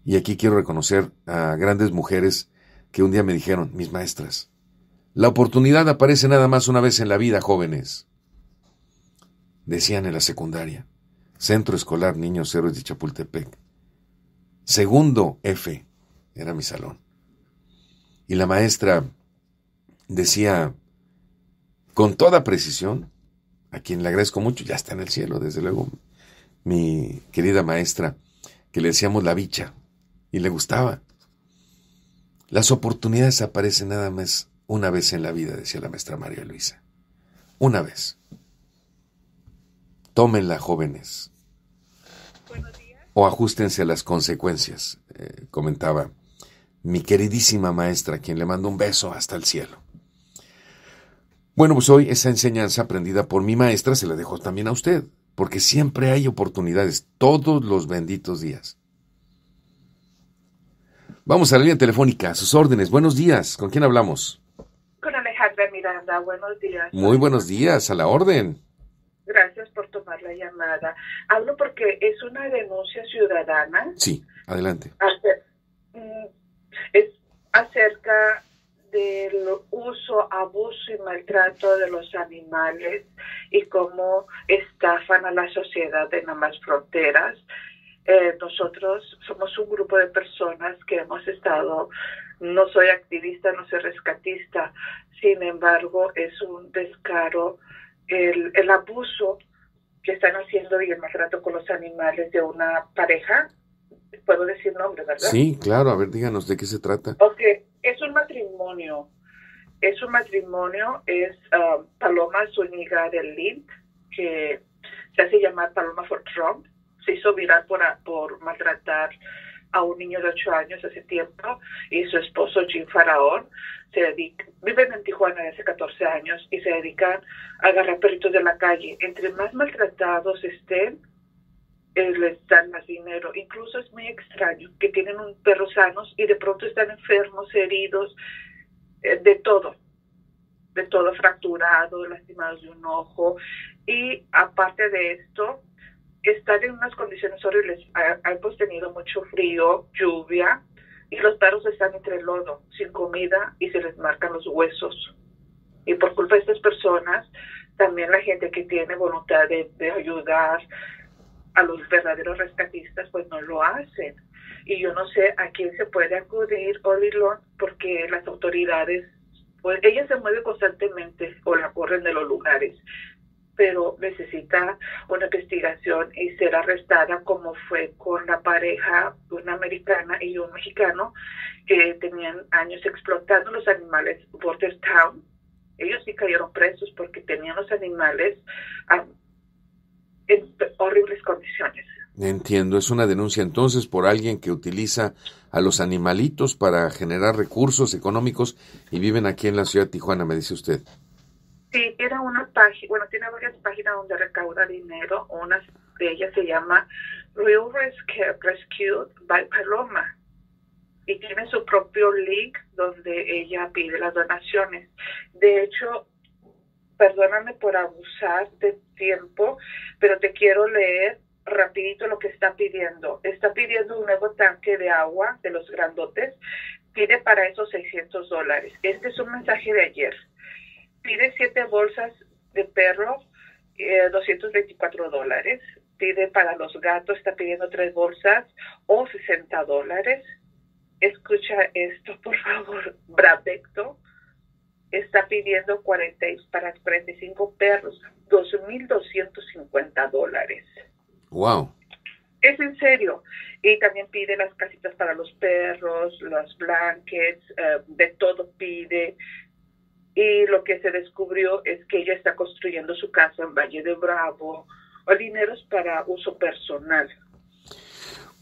Y aquí quiero reconocer a grandes mujeres que un día me dijeron, mis maestras, la oportunidad aparece nada más una vez en la vida, jóvenes. Decían en la secundaria, Centro Escolar Niños Héroes de Chapultepec. Segundo F, era mi salón. Y la maestra decía con toda precisión, a quien le agradezco mucho, ya está en el cielo, desde luego, mi querida maestra, que le decíamos la bicha, y le gustaba. Las oportunidades aparecen nada más una vez en la vida, decía la maestra María Luisa. Una vez. Tómenla, jóvenes. o ajustense a las consecuencias, eh, comentaba mi queridísima maestra, quien le mando un beso hasta el cielo. Bueno, pues hoy esa enseñanza aprendida por mi maestra se la dejo también a usted, porque siempre hay oportunidades, todos los benditos días. Vamos a la línea telefónica, a sus órdenes. Buenos días, ¿con quién hablamos? Con Alejandra Miranda, buenos días. Muy buenos días, a la orden. Gracias por tomar la llamada. Hablo porque es una denuncia ciudadana. Sí, adelante. Mm, es acerca del uso, abuso y maltrato de los animales y cómo estafan a la sociedad en ambas fronteras. Eh, nosotros somos un grupo de personas que hemos estado, no soy activista, no soy rescatista, sin embargo es un descaro el, el abuso que están haciendo y el maltrato con los animales de una pareja. Puedo decir nombre, ¿verdad? Sí, claro. A ver, díganos de qué se trata. Ok, es un matrimonio. Es un matrimonio, es um, Paloma Zúñiga del Lint, que se hace llamar Paloma for Trump. Se hizo viral por, por maltratar a un niño de 8 años hace tiempo y su esposo Jim Faraón se dedica, viven en Tijuana desde hace 14 años y se dedican a agarrar perritos de la calle. Entre más maltratados estén, eh, les dan más dinero. Incluso es muy extraño que tienen un perro sanos y de pronto están enfermos, heridos, eh, de todo, de todo fracturado, lastimados de un ojo. Y aparte de esto, están en unas condiciones horribles. Hemos tenido mucho frío, lluvia, y los perros están entre el lodo, sin comida y se les marcan los huesos. Y por culpa de estas personas, también la gente que tiene voluntad de, ayudar a los verdaderos rescatistas, pues no lo hacen. Y yo no sé a quién se puede acudir, Odilon, porque las autoridades, pues ellas se mueven constantemente o la corren de los lugares pero necesita una investigación y ser arrestada como fue con la pareja, una americana y un mexicano, que tenían años explotando los animales Border Town. Ellos sí cayeron presos porque tenían los animales en horribles condiciones. Entiendo, es una denuncia entonces por alguien que utiliza a los animalitos para generar recursos económicos y viven aquí en la ciudad de Tijuana, me dice usted. Sí, era una página, bueno, tiene varias páginas donde recauda dinero. Una de ellas se llama Real Rescue by Paloma. Y tiene su propio link donde ella pide las donaciones. De hecho, perdóname por abusar de tiempo, pero te quiero leer rapidito lo que está pidiendo. Está pidiendo un nuevo tanque de agua de los grandotes. Pide para esos 600 dólares. Este es un mensaje de ayer pide siete bolsas de perro, 224 eh, dólares. Pide para los gatos, está pidiendo tres bolsas o 60 dólares. Escucha esto, por favor. Bravecto está pidiendo 40, para 45 perros, 2.250 dólares. Wow. Es en serio. Y también pide las casitas para los perros, los blankets, eh, de todo pide y lo que se descubrió es que ella está construyendo su casa en Valle de Bravo dineros para uso personal.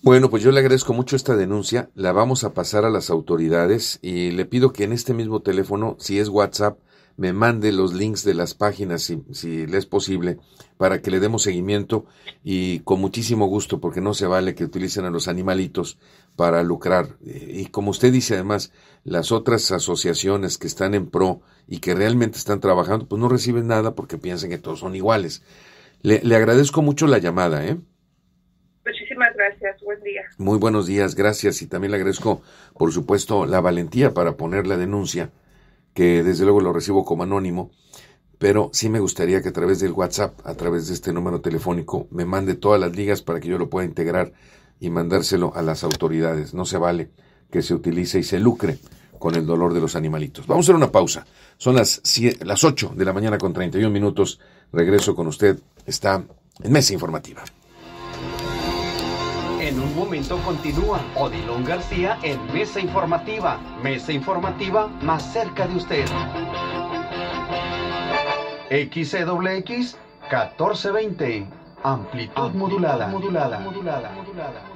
Bueno, pues yo le agradezco mucho esta denuncia, la vamos a pasar a las autoridades y le pido que en este mismo teléfono, si es WhatsApp, me mande los links de las páginas, si, si le es posible, para que le demos seguimiento y con muchísimo gusto, porque no se vale que utilicen a los animalitos para lucrar. Y como usted dice, además, las otras asociaciones que están en pro y que realmente están trabajando, pues no reciben nada porque piensan que todos son iguales. Le, le agradezco mucho la llamada, ¿eh? Muchísimas gracias, buen día. Muy buenos días, gracias. Y también le agradezco, por supuesto, la valentía para poner la denuncia, que desde luego lo recibo como anónimo, pero sí me gustaría que a través del WhatsApp, a través de este número telefónico, me mande todas las ligas para que yo lo pueda integrar y mandárselo a las autoridades. No se vale que se utilice y se lucre con el dolor de los animalitos. Vamos a hacer una pausa. Son las, las 8 de la mañana con 31 minutos. Regreso con usted. Está en Mesa Informativa. En un momento continúa Odilon García en Mesa Informativa. Mesa Informativa más cerca de usted. XCWX 1420 Amplitud modulada. modulada. modulada. modulada.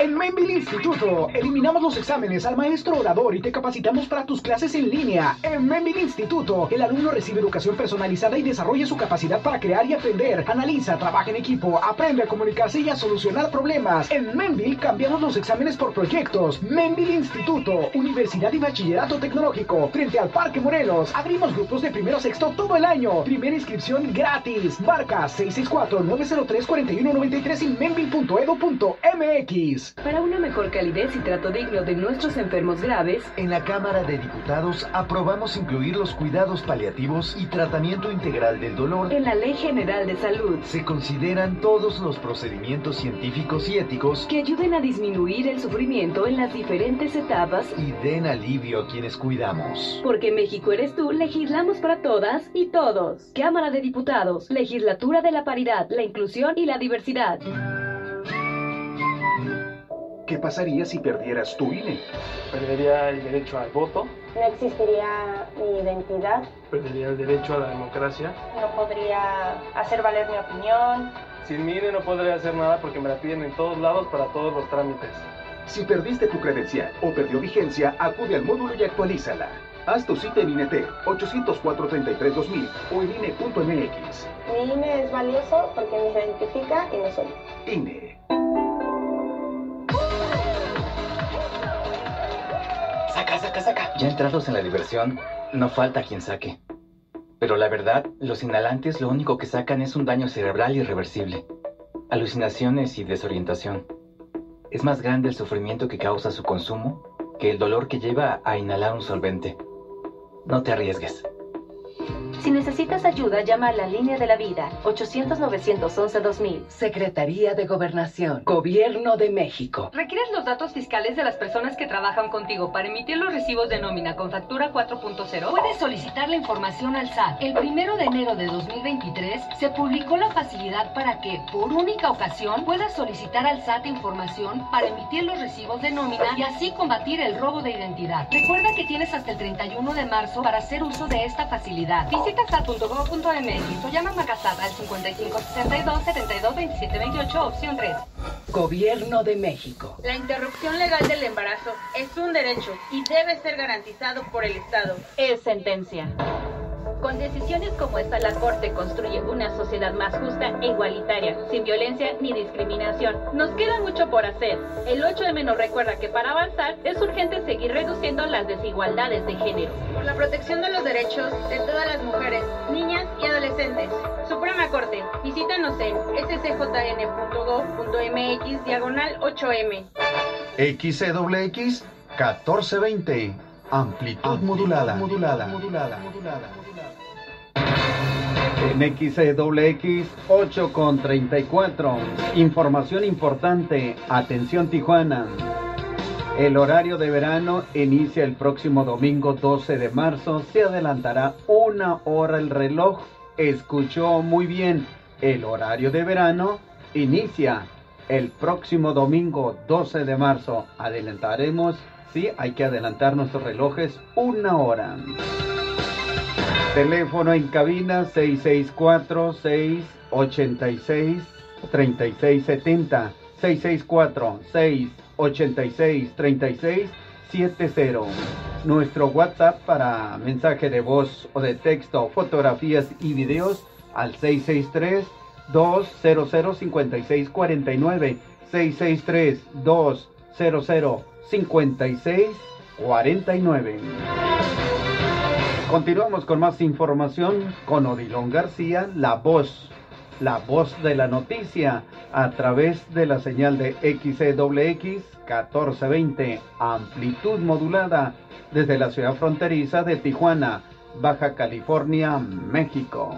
En Menville Instituto eliminamos los exámenes al maestro orador y te capacitamos para tus clases en línea. En Menville Instituto, el alumno recibe educación personalizada y desarrolla su capacidad para crear y aprender. Analiza, trabaja en equipo, aprende a comunicarse y a solucionar problemas. En Menville cambiamos los exámenes por proyectos. Menville Instituto, Universidad y Bachillerato Tecnológico, frente al Parque Morelos. Abrimos grupos de primero a sexto todo el año. Primera inscripción gratis. Marca 664-903-4193 y menville.edu.mx. Para una mejor calidez y trato digno de nuestros enfermos graves, en la Cámara de Diputados aprobamos incluir los cuidados paliativos y tratamiento integral del dolor en la Ley General de Salud. Se consideran todos los procedimientos científicos y éticos que ayuden a disminuir el sufrimiento en las diferentes etapas y den alivio a quienes cuidamos. Porque México eres tú, legislamos para todas y todos. Cámara de Diputados, Legislatura de la Paridad, la Inclusión y la Diversidad. ¿Qué pasaría si perdieras tu INE? Perdería el derecho al voto. No existiría mi identidad. Perdería el derecho a la democracia. No podría hacer valer mi opinión. Sin mi INE no podría hacer nada porque me la piden en todos lados para todos los trámites. Si perdiste tu credencial o perdió vigencia, acude al módulo y actualízala. Haz tu cita en INET 804-33-2000 o en INE.mx. Mi INE es valioso porque me identifica y me soy. INE. Saca, saca, saca. Ya entrados en la diversión, no falta quien saque. Pero la verdad, los inhalantes lo único que sacan es un daño cerebral irreversible, alucinaciones y desorientación. Es más grande el sufrimiento que causa su consumo que el dolor que lleva a inhalar un solvente. No te arriesgues. Si necesitas ayuda, llama a la línea de la vida 800-911-2000. Secretaría de Gobernación. Gobierno de México. ¿Requieres los datos fiscales de las personas que trabajan contigo para emitir los recibos de nómina con factura 4.0? Puedes solicitar la información al SAT. El primero de enero de 2023 se publicó la facilidad para que, por única ocasión, puedas solicitar al SAT información para emitir los recibos de nómina y así combatir el robo de identidad. Recuerda que tienes hasta el 31 de marzo para hacer uso de esta facilidad. Visita sat.gov.mx o llama a Macasat al 5562 72 27 28 opción 3. Gobierno de México. La interrupción legal del embarazo es un derecho y debe ser garantizado por el Estado. Es sentencia. Con decisiones como esta, la Corte construye una sociedad más justa e igualitaria, sin violencia ni discriminación. Nos queda mucho por hacer. El 8M nos recuerda que para avanzar es urgente seguir reduciendo las desigualdades de género. Por la protección de los derechos de todas las mujeres, niñas y adolescentes. Suprema Corte, visítanos en scjn.gov.mx diagonal 8M. XCWX 1420. Amplitud modulada. Modulada. Modulada. En XCWX 8 con 34. Información importante. Atención Tijuana. El horario de verano inicia el próximo domingo 12 de marzo. Se adelantará una hora el reloj. Escuchó muy bien. El horario de verano inicia el próximo domingo 12 de marzo. Adelantaremos, sí, hay que adelantar nuestros relojes una hora. Teléfono en cabina 664-686-3670. 664-686-3670. Nuestro WhatsApp para mensaje de voz o de texto, fotografías y videos al 663 200 Continuamos con más información con Odilon García, la voz, la voz de la noticia a través de la señal de XCWX 1420, amplitud modulada desde la ciudad fronteriza de Tijuana, Baja California, México.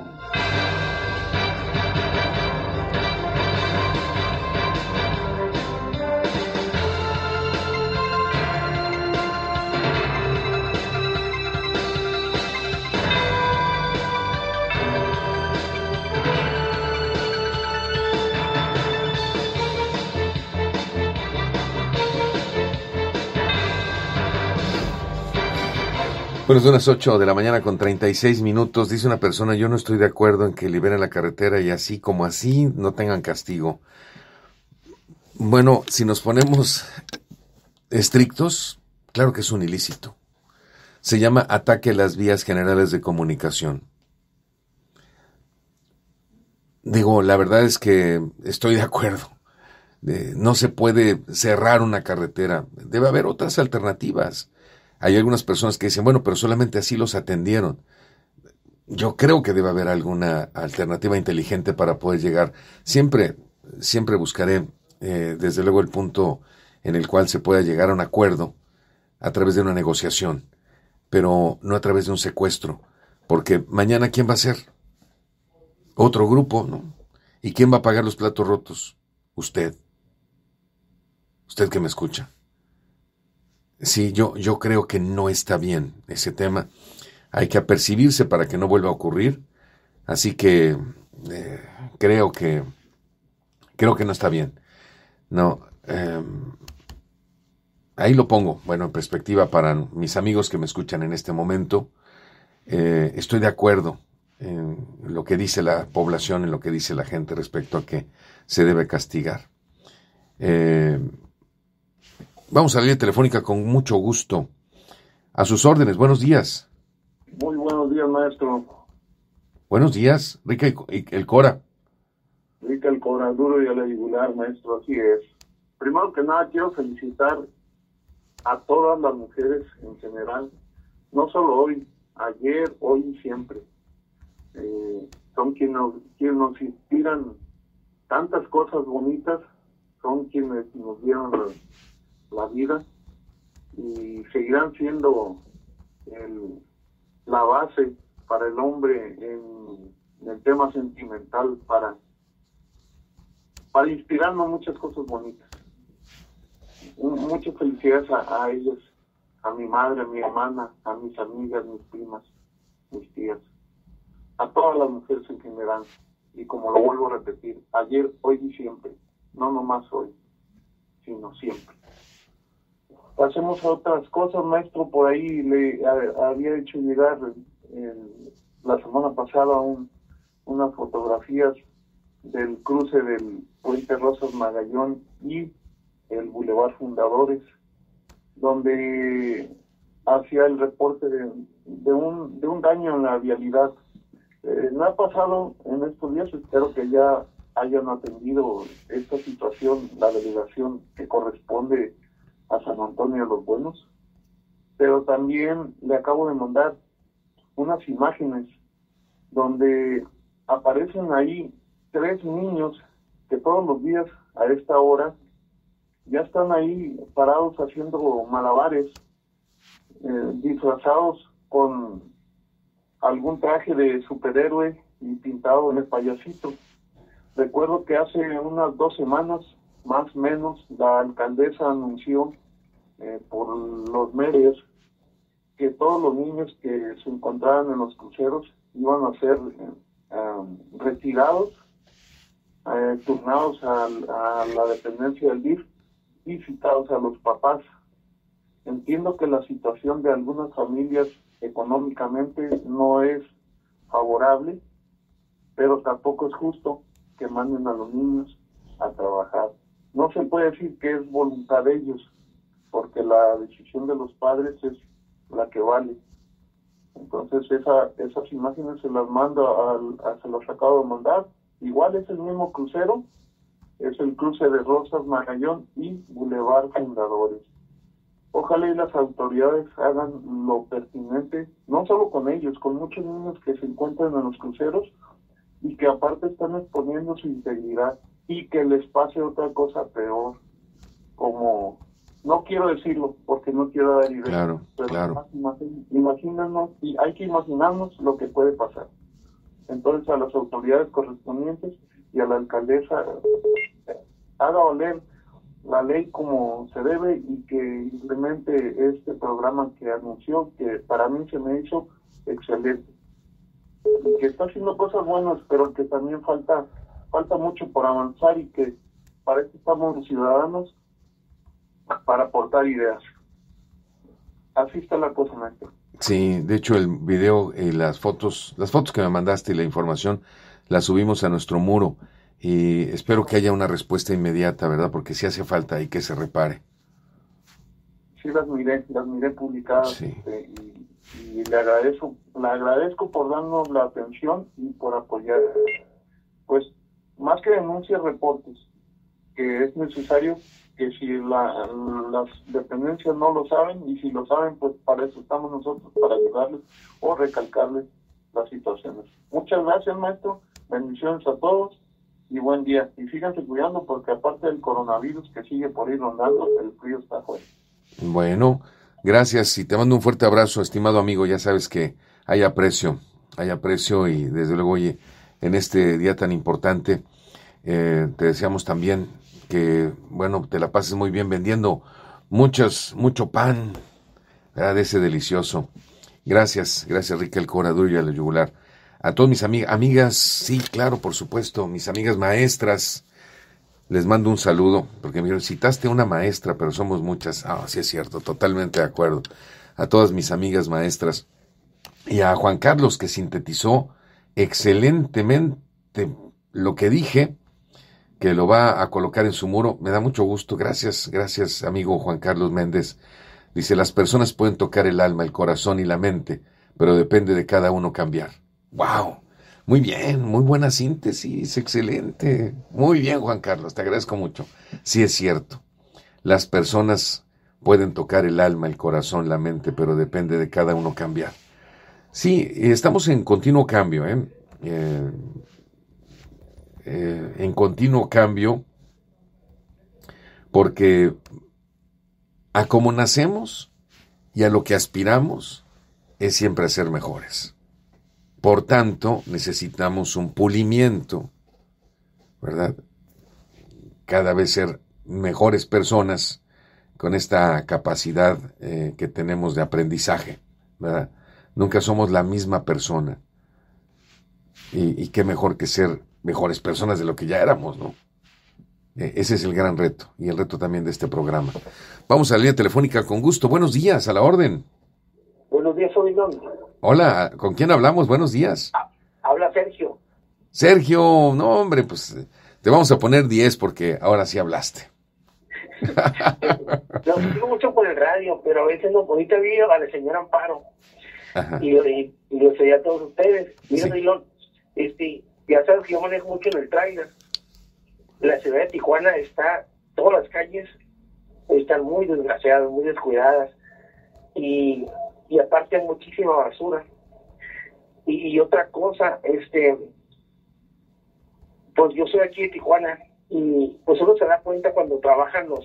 Bueno, son las 8 de la mañana con 36 minutos. Dice una persona, yo no estoy de acuerdo en que liberen la carretera y así como así no tengan castigo. Bueno, si nos ponemos estrictos, claro que es un ilícito. Se llama ataque a las vías generales de comunicación. Digo, la verdad es que estoy de acuerdo. no se puede cerrar una carretera. Debe haber otras alternativas. Hay algunas personas que dicen, bueno, pero solamente así los atendieron. Yo creo que debe haber alguna alternativa inteligente para poder llegar. Siempre, siempre buscaré, eh, desde luego, el punto en el cual se pueda llegar a un acuerdo a través de una negociación, pero no a través de un secuestro, porque mañana ¿quién va a ser? Otro grupo, ¿no? ¿Y quién va a pagar los platos rotos? Usted. Usted que me escucha. Sí, yo, yo creo que no está bien ese tema. Hay que apercibirse para que no vuelva a ocurrir. Así que eh, creo que creo que no está bien. No, em, ahí lo pongo. Bueno, en perspectiva para mis amigos que me escuchan en este momento, eh, estoy de acuerdo en lo que dice la población, en lo que dice la gente respecto a que se debe castigar. Eh, Vamos a la línea telefónica con mucho gusto. A sus órdenes, buenos días. Muy buenos días, maestro. Buenos días, Rica y el Cora. Rica el Cora, duro y al yugular, maestro, así es. Primero que nada, quiero felicitar a todas las mujeres en general, no solo hoy, ayer, hoy y siempre. Eh, son quienes nos, quienes nos inspiran tantas cosas bonitas, son quienes nos dieron la vida y seguirán siendo la base para el hombre en, el tema sentimental para para inspirarnos muchas cosas bonitas muchas felicidades a, a ellos a mi madre, a mi hermana, a mis amigas, mis primas, mis tías, a todas las mujeres en general. Y como lo vuelvo a repetir, ayer, hoy y siempre, no nomás hoy, sino siempre pasemos a otras cosas, maestro. Por ahí le había hecho llegar la semana pasada unas fotografías del cruce del Puente Rosas Magallón y el Boulevard Fundadores, donde hacía el reporte de, un, de un daño en la vialidad. Eh, no ha pasado en estos días, espero que ya hayan atendido esta situación, la delegación que corresponde a San Antonio los Buenos, pero también le acabo de mandar unas imágenes donde aparecen ahí tres niños que todos los días a esta hora ya están ahí parados haciendo malabares, eh, disfrazados con algún traje de superhéroe y pintado en el payasito. Recuerdo que hace unas dos semanas, más o menos, la alcaldesa anunció eh, por los medios que todos los niños que se encontraban en los cruceros iban a ser eh, retirados, eh, turnados a, la dependencia del DIF y citados a los papás. Entiendo que la situación de algunas familias económicamente no es favorable, pero tampoco es justo que manden a los niños a trabajar. No se puede decir que es voluntad de ellos, porque la decisión de los padres es la que vale. Entonces esa, esas imágenes se las mando, a, se las acabo de mandar. Igual es el mismo crucero, es el cruce de Rosas Magallón y Boulevard Fundadores. Ojalá y las autoridades hagan lo pertinente, no solo con ellos, con muchos niños que se encuentran en los cruceros y que aparte están exponiendo su integridad y que les pase otra cosa peor, como no quiero decirlo porque no quiero dar ideas. Claro, pero claro. Imagínanos, y hay que imaginarnos lo que puede pasar. Entonces a las autoridades correspondientes y a la alcaldesa haga oler la ley como se debe y que implemente este programa que anunció, que para mí se me hizo excelente. Y que está haciendo cosas buenas, pero que también falta falta mucho por avanzar y que para eso estamos los ciudadanos para aportar ideas. Así está la cosa, maestro. Sí, de hecho el video y las fotos, las fotos que me mandaste y la información las subimos a nuestro muro y espero que haya una respuesta inmediata, ¿verdad? Porque si hace falta y que se repare. Sí, las miré, las miré publicadas este, y, le agradezco, le agradezco por darnos la atención y por apoyar, pues, más que denuncias, reportes, que es necesario que si la, las dependencias no lo saben y si lo saben, pues para eso estamos nosotros, para ayudarles o recalcarles las situaciones. Muchas gracias, maestro. Bendiciones a todos y buen día. Y fíjense cuidando porque aparte del coronavirus que sigue por ir rondando, el frío está fuerte. Bueno, gracias y te mando un fuerte abrazo, estimado amigo. Ya sabes que hay aprecio, hay aprecio y desde luego, oye, en este día tan importante, eh, te deseamos también que, bueno, te la pases muy bien vendiendo muchos, mucho pan, de ese delicioso. Gracias, gracias Rica Cora, duro y al yugular. A todas mis amigas, amigas, sí, claro, por supuesto, mis amigas maestras, les mando un saludo, porque me citaste una maestra, pero somos muchas. Ah, sí es cierto, totalmente de acuerdo. A todas mis amigas maestras. Y a Juan Carlos, que sintetizó excelentemente lo que dije que lo va a colocar en su muro. Me da mucho gusto. Gracias, gracias, amigo Juan Carlos Méndez. Dice, las personas pueden tocar el alma, el corazón y la mente, pero depende de cada uno cambiar. ¡Wow! Muy bien, muy buena síntesis, excelente. Muy bien, Juan Carlos, te agradezco mucho. Sí es cierto. Las personas pueden tocar el alma, el corazón, la mente, pero depende de cada uno cambiar. Sí, estamos en continuo cambio, ¿eh? eh eh, en continuo cambio, porque a como nacemos y a lo que aspiramos es siempre a ser mejores. Por tanto, necesitamos un pulimiento, ¿verdad? Cada vez ser mejores personas con esta capacidad eh, que tenemos de aprendizaje, ¿verdad? Nunca somos la misma persona. Y qué mejor que ser mejores personas de lo que ya éramos, ¿no? E, ese es el gran reto y el reto también de este programa. Vamos a la línea telefónica con gusto. Buenos días, a la orden. Buenos días, Obilón. Hola, ¿con quién hablamos? Buenos días. Ah, habla Sergio. Sergio, no hombre, pues te vamos a poner 10 porque ahora sí hablaste. Lo sigo mucho por el radio, pero a veces no, ahorita vi a la señora Amparo y, y, lo sé a todos ustedes. Mira, sí. este, ya sabes que yo manejo mucho en el trailer. La ciudad de Tijuana está, todas las calles están muy desgraciadas, muy descuidadas. Y, y aparte hay muchísima basura. Y, otra cosa, este, pues yo soy aquí de Tijuana y pues uno se da cuenta cuando trabajan los,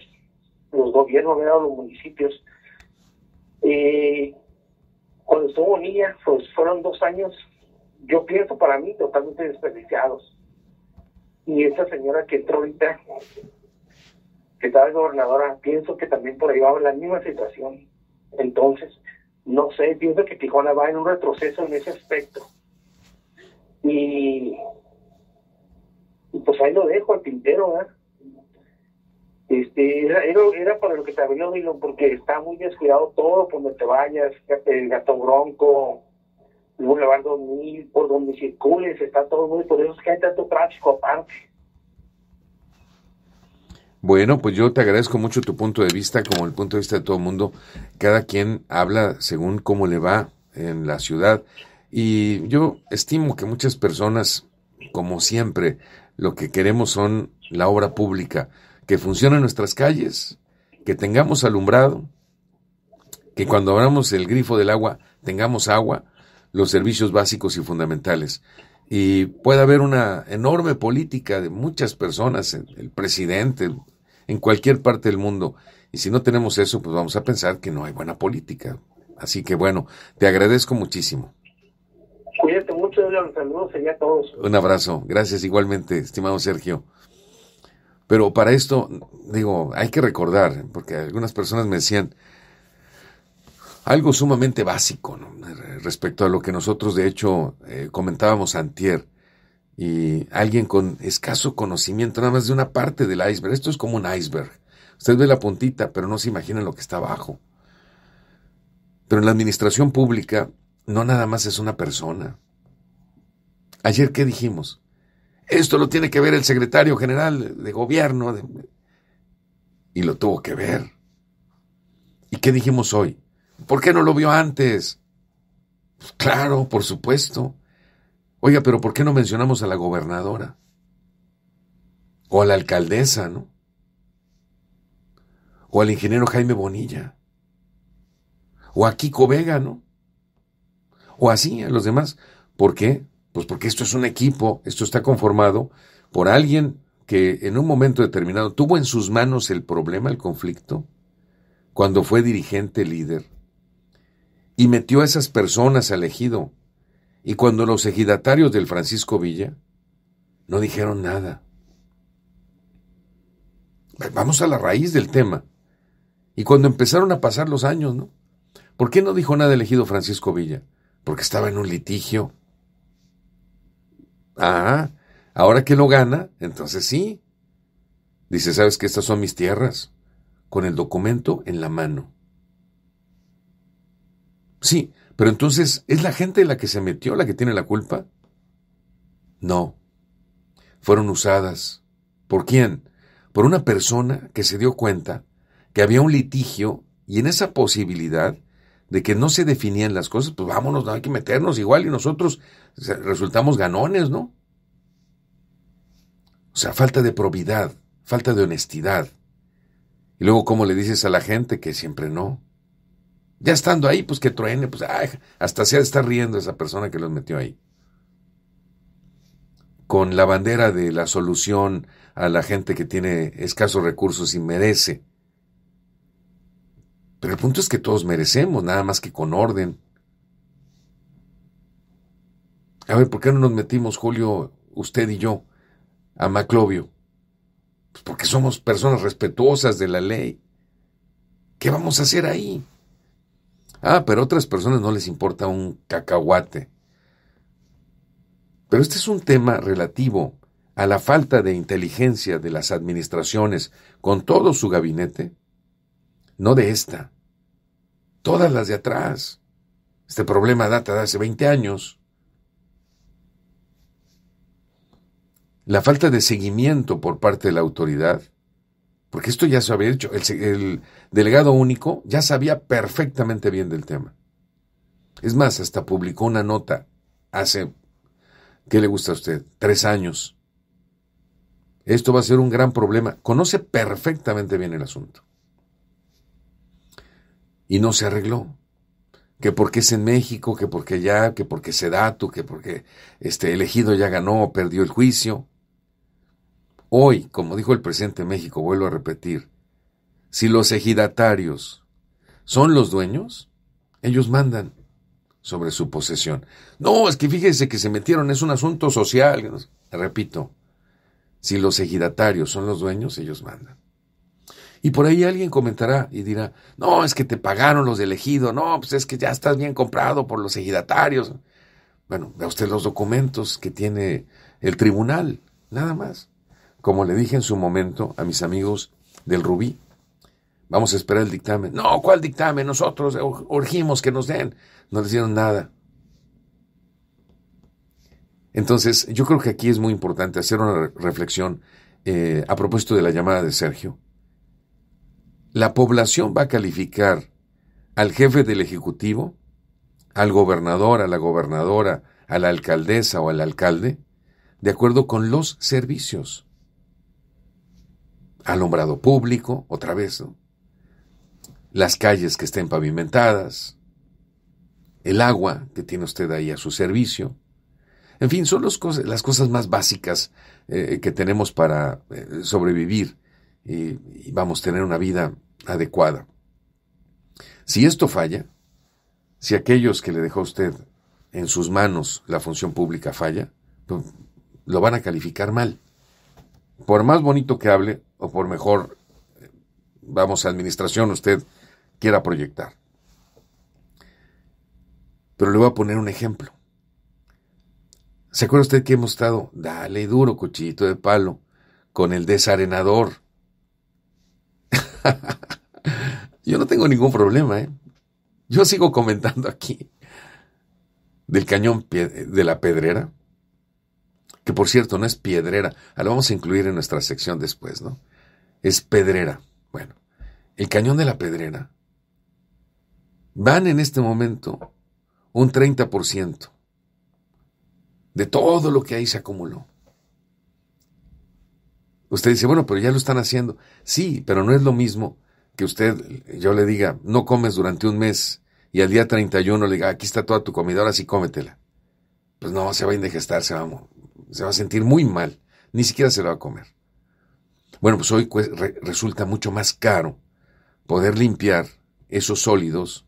los gobiernos, los municipios. Eh, cuando estuvo niña, pues fueron dos años yo pienso para mí totalmente desperdiciados. Y esa señora que entró ahorita, que estaba gobernadora, pienso que también por ahí va a la misma situación. Entonces, no sé, pienso que Tijuana va en un retroceso en ese aspecto. Y, pues ahí lo dejo al tintero, ¿verdad? Este, era, era, para lo que te habló, porque está muy descuidado todo por donde te vayas, el gato bronco, Boulevard 2000, por donde circules, está todo muy, por eso es que hay tanto tráfico aparte. Bueno, pues yo te agradezco mucho tu punto de vista, como el punto de vista de todo el mundo. Cada quien habla según cómo le va en la ciudad. Y yo estimo que muchas personas, como siempre, lo que queremos son la obra pública, que funcione en nuestras calles, que tengamos alumbrado, que cuando abramos el grifo del agua tengamos agua, los servicios básicos y fundamentales. Y puede haber una enorme política de muchas personas, el presidente, en cualquier parte del mundo. Y si no tenemos eso, pues vamos a pensar que no hay buena política. Así que bueno, te agradezco muchísimo. Cuídate mucho, un saludo sería a todos. Un abrazo, gracias igualmente, estimado Sergio. Pero para esto, digo, hay que recordar, porque algunas personas me decían, algo sumamente básico respecto a lo que nosotros de hecho eh, comentábamos antier y alguien con escaso conocimiento nada más de una parte del iceberg. Esto es como un iceberg. Usted ve la puntita, pero no se imagina lo que está abajo. Pero en la administración pública no nada más es una persona. Ayer, ¿qué dijimos? Esto lo tiene que ver el secretario general de gobierno. Y lo tuvo que ver. ¿Y qué dijimos hoy? ¿Por qué no lo vio antes? Pues claro, por supuesto. Oiga, pero ¿por qué no mencionamos a la gobernadora? O a la alcaldesa, ¿no? O al ingeniero Jaime Bonilla. O a Kiko Vega, ¿no? O así, a los demás. ¿Por qué? Pues porque esto es un equipo, esto está conformado por alguien que en un momento determinado tuvo en sus manos el problema, el conflicto, cuando fue dirigente líder, y metió a esas personas al ejido, y cuando los ejidatarios del Francisco Villa no dijeron nada. Vamos a la raíz del tema. Y cuando empezaron a pasar los años, ¿no? ¿Por qué no dijo nada el ejido Francisco Villa? Porque estaba en un litigio Ah, ahora que lo gana, entonces sí. Dice, ¿sabes que estas son mis tierras? Con el documento en la mano. Sí, pero entonces, ¿es la gente la que se metió la que tiene la culpa? No. Fueron usadas. ¿Por quién? Por una persona que se dio cuenta que había un litigio y en esa posibilidad de que no se definían las cosas, pues vámonos, no hay que meternos igual y nosotros resultamos ganones, ¿no? O sea, falta de probidad, falta de honestidad. Y luego, ¿cómo le dices a la gente que siempre no? Ya estando ahí, pues que truene, pues hasta se ha de estar riendo esa persona que los metió ahí. Con la bandera de la solución a la gente que tiene escasos recursos y merece pero el punto es que todos merecemos, nada más que con orden. A ver, ¿por qué no nos metimos, Julio, usted y yo, a Maclovio? Pues porque somos personas respetuosas de la ley. ¿Qué vamos a hacer ahí? Ah, pero a otras personas no les importa un cacahuate. Pero este es un tema relativo a la falta de inteligencia de las administraciones con todo su gabinete no de esta, todas las de atrás. Este problema data de hace 20 años. La falta de seguimiento por parte de la autoridad, porque esto ya se había hecho, el, el delegado único ya sabía perfectamente bien del tema. Es más, hasta publicó una nota hace, ¿qué le gusta a usted? Tres años. Esto va a ser un gran problema. Conoce perfectamente bien el asunto y no se arregló. Que porque es en México, que porque ya, que porque se dato, que porque este elegido ya ganó, perdió el juicio. Hoy, como dijo el presidente de México, vuelvo a repetir, si los ejidatarios son los dueños, ellos mandan sobre su posesión. No, es que fíjese que se metieron, es un asunto social. Repito, si los ejidatarios son los dueños, ellos mandan. Y por ahí alguien comentará y dirá, no, es que te pagaron los de elegido, no, pues es que ya estás bien comprado por los ejidatarios. Bueno, vea usted los documentos que tiene el tribunal, nada más. Como le dije en su momento a mis amigos del Rubí, vamos a esperar el dictamen. No, ¿cuál dictamen? Nosotros urgimos que nos den. No les dieron nada. Entonces, yo creo que aquí es muy importante hacer una reflexión eh, a propósito de la llamada de Sergio la población va a calificar al jefe del Ejecutivo, al gobernador, a la gobernadora, a la alcaldesa o al alcalde, de acuerdo con los servicios. Alumbrado público, otra vez, las calles que estén pavimentadas, el agua que tiene usted ahí a su servicio. En fin, son las cosas más básicas eh, que tenemos para eh, sobrevivir y, y, vamos a tener una vida adecuada. Si esto falla, si aquellos que le dejó usted en sus manos la función pública falla, pues, lo van a calificar mal. Por más bonito que hable, o por mejor, vamos, administración usted quiera proyectar. Pero le voy a poner un ejemplo. ¿Se acuerda usted que hemos estado, dale duro, cuchillito de palo, con el desarenador? Yo no tengo ningún problema, ¿eh? Yo sigo comentando aquí del cañón de la pedrera, que por cierto no es piedrera, ah, lo vamos a incluir en nuestra sección después, ¿no? Es pedrera. Bueno, el cañón de la pedrera van en este momento un 30% de todo lo que ahí se acumuló. Usted dice, bueno, pero ya lo están haciendo. Sí, pero no es lo mismo que usted, yo le diga, no comes durante un mes y al día 31 le diga, aquí está toda tu comida, ahora sí cómetela. Pues no, se va a indigestar, se va, se va a sentir muy mal, ni siquiera se lo va a comer. Bueno, pues hoy resulta mucho más caro poder limpiar esos sólidos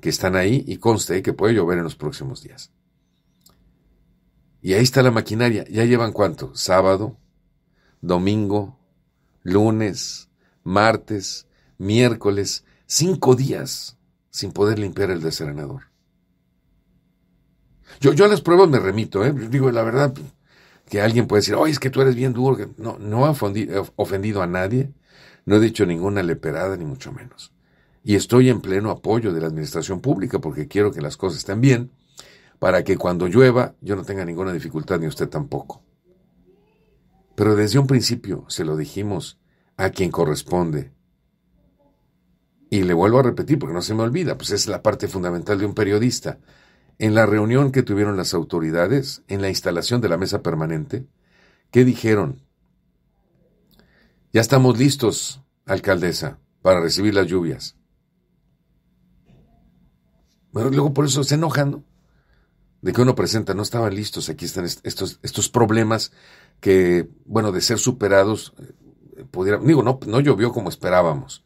que están ahí y conste que puede llover en los próximos días. Y ahí está la maquinaria. ¿Ya llevan cuánto? Sábado, domingo, lunes, martes, miércoles, cinco días sin poder limpiar el deserenador. Yo, yo a las pruebas me remito, ¿eh? digo la verdad, que alguien puede decir, oye, es que tú eres bien duro. No, no he ofendido a nadie, no he dicho ninguna leperada, ni mucho menos. Y estoy en pleno apoyo de la administración pública porque quiero que las cosas estén bien, para que cuando llueva yo no tenga ninguna dificultad, ni usted tampoco. Pero desde un principio se lo dijimos a quien corresponde. Y le vuelvo a repetir porque no se me olvida, pues es la parte fundamental de un periodista. En la reunión que tuvieron las autoridades, en la instalación de la mesa permanente, ¿qué dijeron? Ya estamos listos, alcaldesa, para recibir las lluvias. Bueno, luego por eso se enojan, De que uno presenta, no estaban listos, aquí están estos, problemas que, bueno, de ser superados, eh, digo, no, no llovió como esperábamos,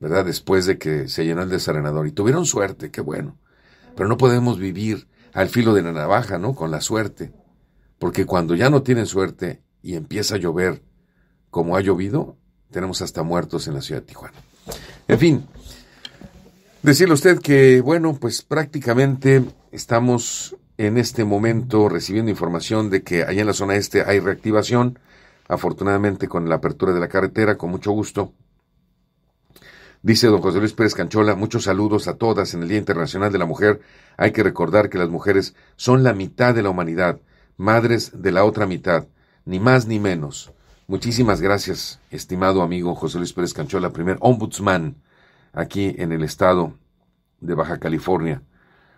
¿verdad? Después de que se llenó el desarenador. Y tuvieron suerte, qué bueno. Pero no podemos vivir al filo de la navaja, ¿no? Con la suerte. Porque cuando ya no tienen suerte y empieza a llover como ha llovido, tenemos hasta muertos en la ciudad de Tijuana. En fin, decirle a usted que, bueno, pues prácticamente estamos en este momento recibiendo información de que allá en la zona este hay reactivación, afortunadamente con la apertura de la carretera, con mucho gusto. Dice don José Luis Pérez Canchola, muchos saludos a todas en el Día Internacional de la Mujer. Hay que recordar que las mujeres son la mitad de la humanidad, madres de la otra mitad, ni más ni menos. Muchísimas gracias, estimado amigo José Luis Pérez Canchola, primer ombudsman aquí en el estado de Baja California.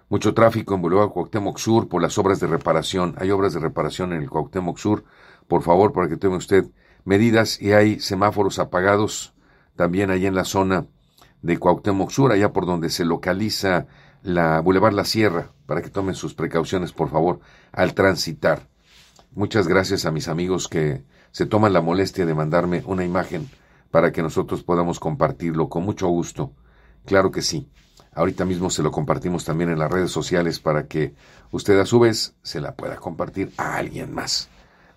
Mucho tráfico en Boulevard Cuauhtémoc Sur por las obras de reparación. Hay obras de reparación en el Cuauhtémoc Sur. Por favor, para que tome usted medidas y hay semáforos apagados también ahí en la zona de Cuauhtémoc Sur, allá por donde se localiza la Boulevard La Sierra, para que tomen sus precauciones, por favor, al transitar. Muchas gracias a mis amigos que se toman la molestia de mandarme una imagen para que nosotros podamos compartirlo con mucho gusto. Claro que sí. Ahorita mismo se lo compartimos también en las redes sociales para que usted a su vez se la pueda compartir a alguien más.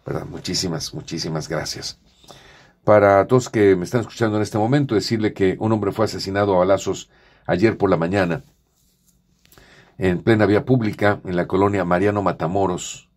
¿Verdad? Muchísimas, muchísimas gracias. Para todos que me están escuchando en este momento, decirle que un hombre fue asesinado a balazos ayer por la mañana en plena vía pública en la colonia Mariano Matamoros.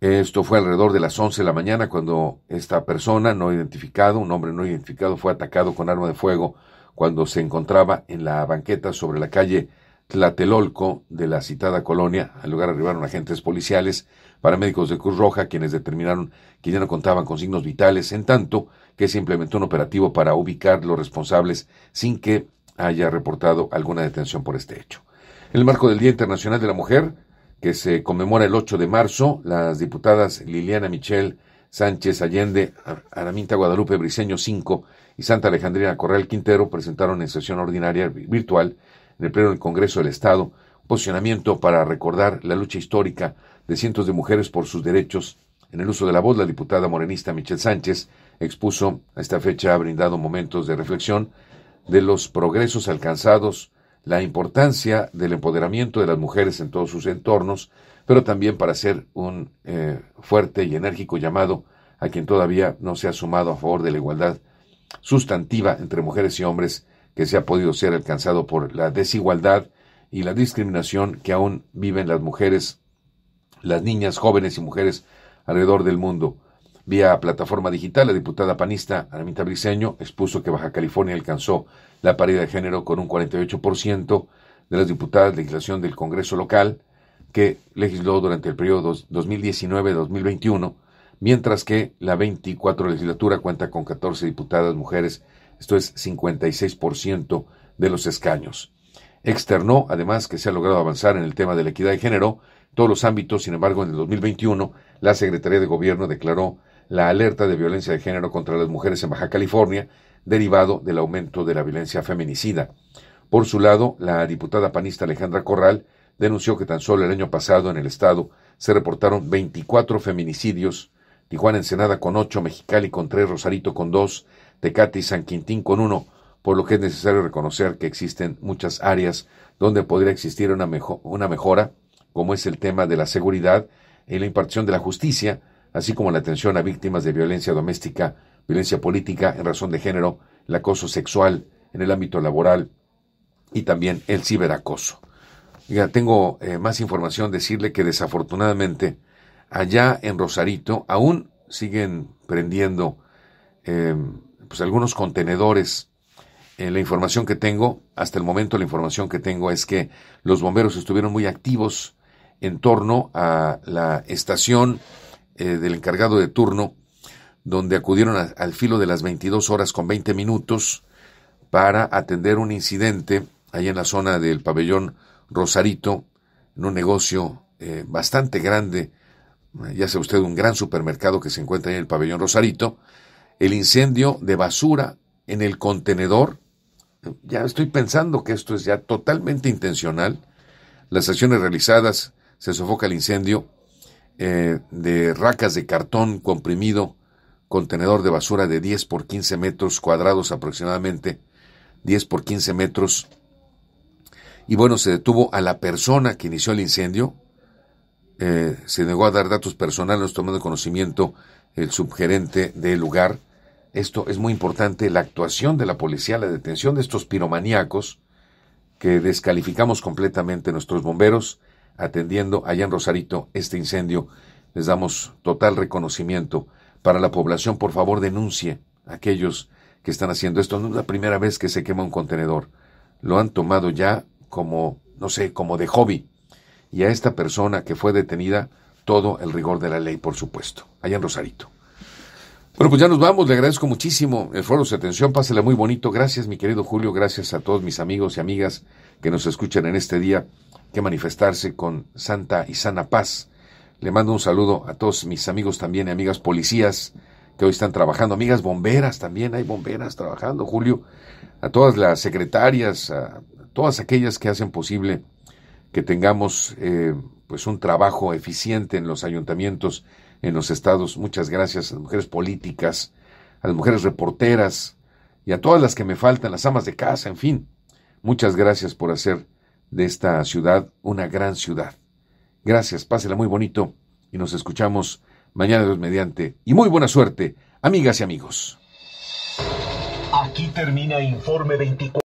Esto fue alrededor de las 11 de la mañana cuando esta persona no identificado, un hombre no identificado, fue atacado con arma de fuego cuando se encontraba en la banqueta sobre la calle Tlatelolco de la citada colonia. Al lugar arribaron agentes policiales, paramédicos de Cruz Roja, quienes determinaron que ya no contaban con signos vitales, en tanto que se implementó un operativo para ubicar los responsables sin que haya reportado alguna detención por este hecho. En el marco del Día Internacional de la Mujer, que se conmemora el 8 de marzo, las diputadas Liliana Michel Sánchez Allende, Araminta Guadalupe Briceño 5 y Santa Alejandrina Correal Quintero presentaron en sesión ordinaria virtual en el Pleno del Congreso del Estado posicionamiento para recordar la lucha histórica de cientos de mujeres por sus derechos. En el uso de la voz, la diputada morenista Michelle Sánchez expuso a esta fecha, ha brindado momentos de reflexión de los progresos alcanzados, la importancia del empoderamiento de las mujeres en todos sus entornos, pero también para hacer un eh, fuerte y enérgico llamado a quien todavía no se ha sumado a favor de la igualdad sustantiva entre mujeres y hombres que se ha podido ser alcanzado por la desigualdad y la discriminación que aún viven las mujeres, las niñas, jóvenes y mujeres alrededor del mundo. Vía plataforma digital, la diputada panista Anamita Briceño expuso que Baja California alcanzó la paridad de género con un 48% de las diputadas de legislación del Congreso local que legisló durante el periodo 2019-2021, mientras que la 24 legislatura cuenta con 14 diputadas mujeres, esto es 56% de los escaños. Externó, además, que se ha logrado avanzar en el tema de la equidad de género, todos los ámbitos, sin embargo, en el 2021, la Secretaría de Gobierno declaró la alerta de violencia de género contra las mujeres en Baja California, derivado del aumento de la violencia feminicida. Por su lado, la diputada panista Alejandra Corral denunció que tan solo el año pasado en el estado se reportaron 24 feminicidios, Tijuana Ensenada con 8, Mexicali con 3, Rosarito con 2, Tecate y San Quintín con 1, por lo que es necesario reconocer que existen muchas áreas donde podría existir una, una mejora, como es el tema de la seguridad y la impartición de la justicia, así como la atención a víctimas de violencia doméstica, violencia política en razón de género, el acoso sexual en el ámbito laboral y también el ciberacoso. Ya tengo eh, más información, decirle que desafortunadamente allá en Rosarito aún siguen prendiendo eh, pues algunos contenedores. Eh, la información que tengo, hasta el momento la información que tengo es que los bomberos estuvieron muy activos en torno a la estación del encargado de turno, donde acudieron al filo de las 22 horas con 20 minutos para atender un incidente ahí en la zona del pabellón Rosarito, en un negocio eh, bastante grande, ya sea usted un gran supermercado que se encuentra en el pabellón Rosarito, el incendio de basura en el contenedor, ya estoy pensando que esto es ya totalmente intencional, las acciones realizadas se sofoca el incendio eh, de racas de cartón comprimido, contenedor de basura de 10 por 15 metros cuadrados aproximadamente, 10 por 15 metros y bueno, se detuvo a la persona que inició el incendio. Eh, se negó a dar datos personales, tomando conocimiento el subgerente del lugar. Esto es muy importante, la actuación de la policía, la detención de estos piromaníacos que descalificamos completamente nuestros bomberos atendiendo allá en Rosarito este incendio. Les damos total reconocimiento. Para la población, por favor, denuncie a aquellos que están haciendo esto. No es la primera vez que se quema un contenedor. Lo han tomado ya como, no sé, como de hobby. Y a esta persona que fue detenida, todo el rigor de la ley, por supuesto, allá en Rosarito. Bueno, pues ya nos vamos, le agradezco muchísimo el foro su atención, pásela muy bonito. Gracias, mi querido Julio, gracias a todos mis amigos y amigas que nos escuchan en este día, que manifestarse con santa y sana paz. Le mando un saludo a todos mis amigos también y amigas policías que hoy están trabajando, amigas bomberas también, hay bomberas trabajando, Julio, a todas las secretarias, a todas aquellas que hacen posible que tengamos eh, pues un trabajo eficiente en los ayuntamientos, en los estados. Muchas gracias a las mujeres políticas, a las mujeres reporteras y a todas las que me faltan, las amas de casa, en fin. Muchas gracias por hacer de esta ciudad una gran ciudad. Gracias, pásela muy bonito y nos escuchamos mañana Dios mediante. Y muy buena suerte, amigas y amigos. Aquí termina Informe 24.